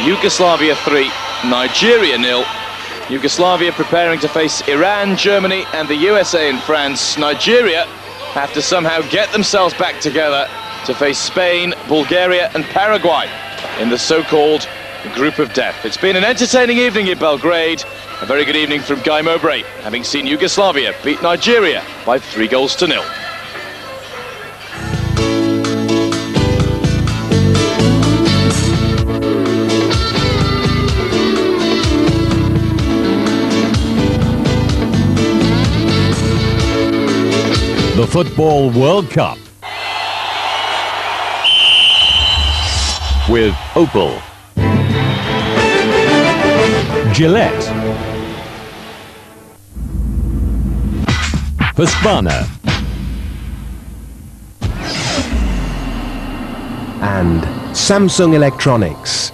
S3: Yugoslavia 3, Nigeria nil. Yugoslavia preparing to face Iran, Germany and the USA and France. Nigeria have to somehow get themselves back together to face Spain, Bulgaria and Paraguay in the so-called group of death. It's been an entertaining evening in Belgrade. A very good evening from Guy Mowbray, having seen Yugoslavia beat Nigeria by three goals to nil.
S1: The Football World Cup. With Opel. Gillette. Husqvarna.
S2: and Samsung Electronics.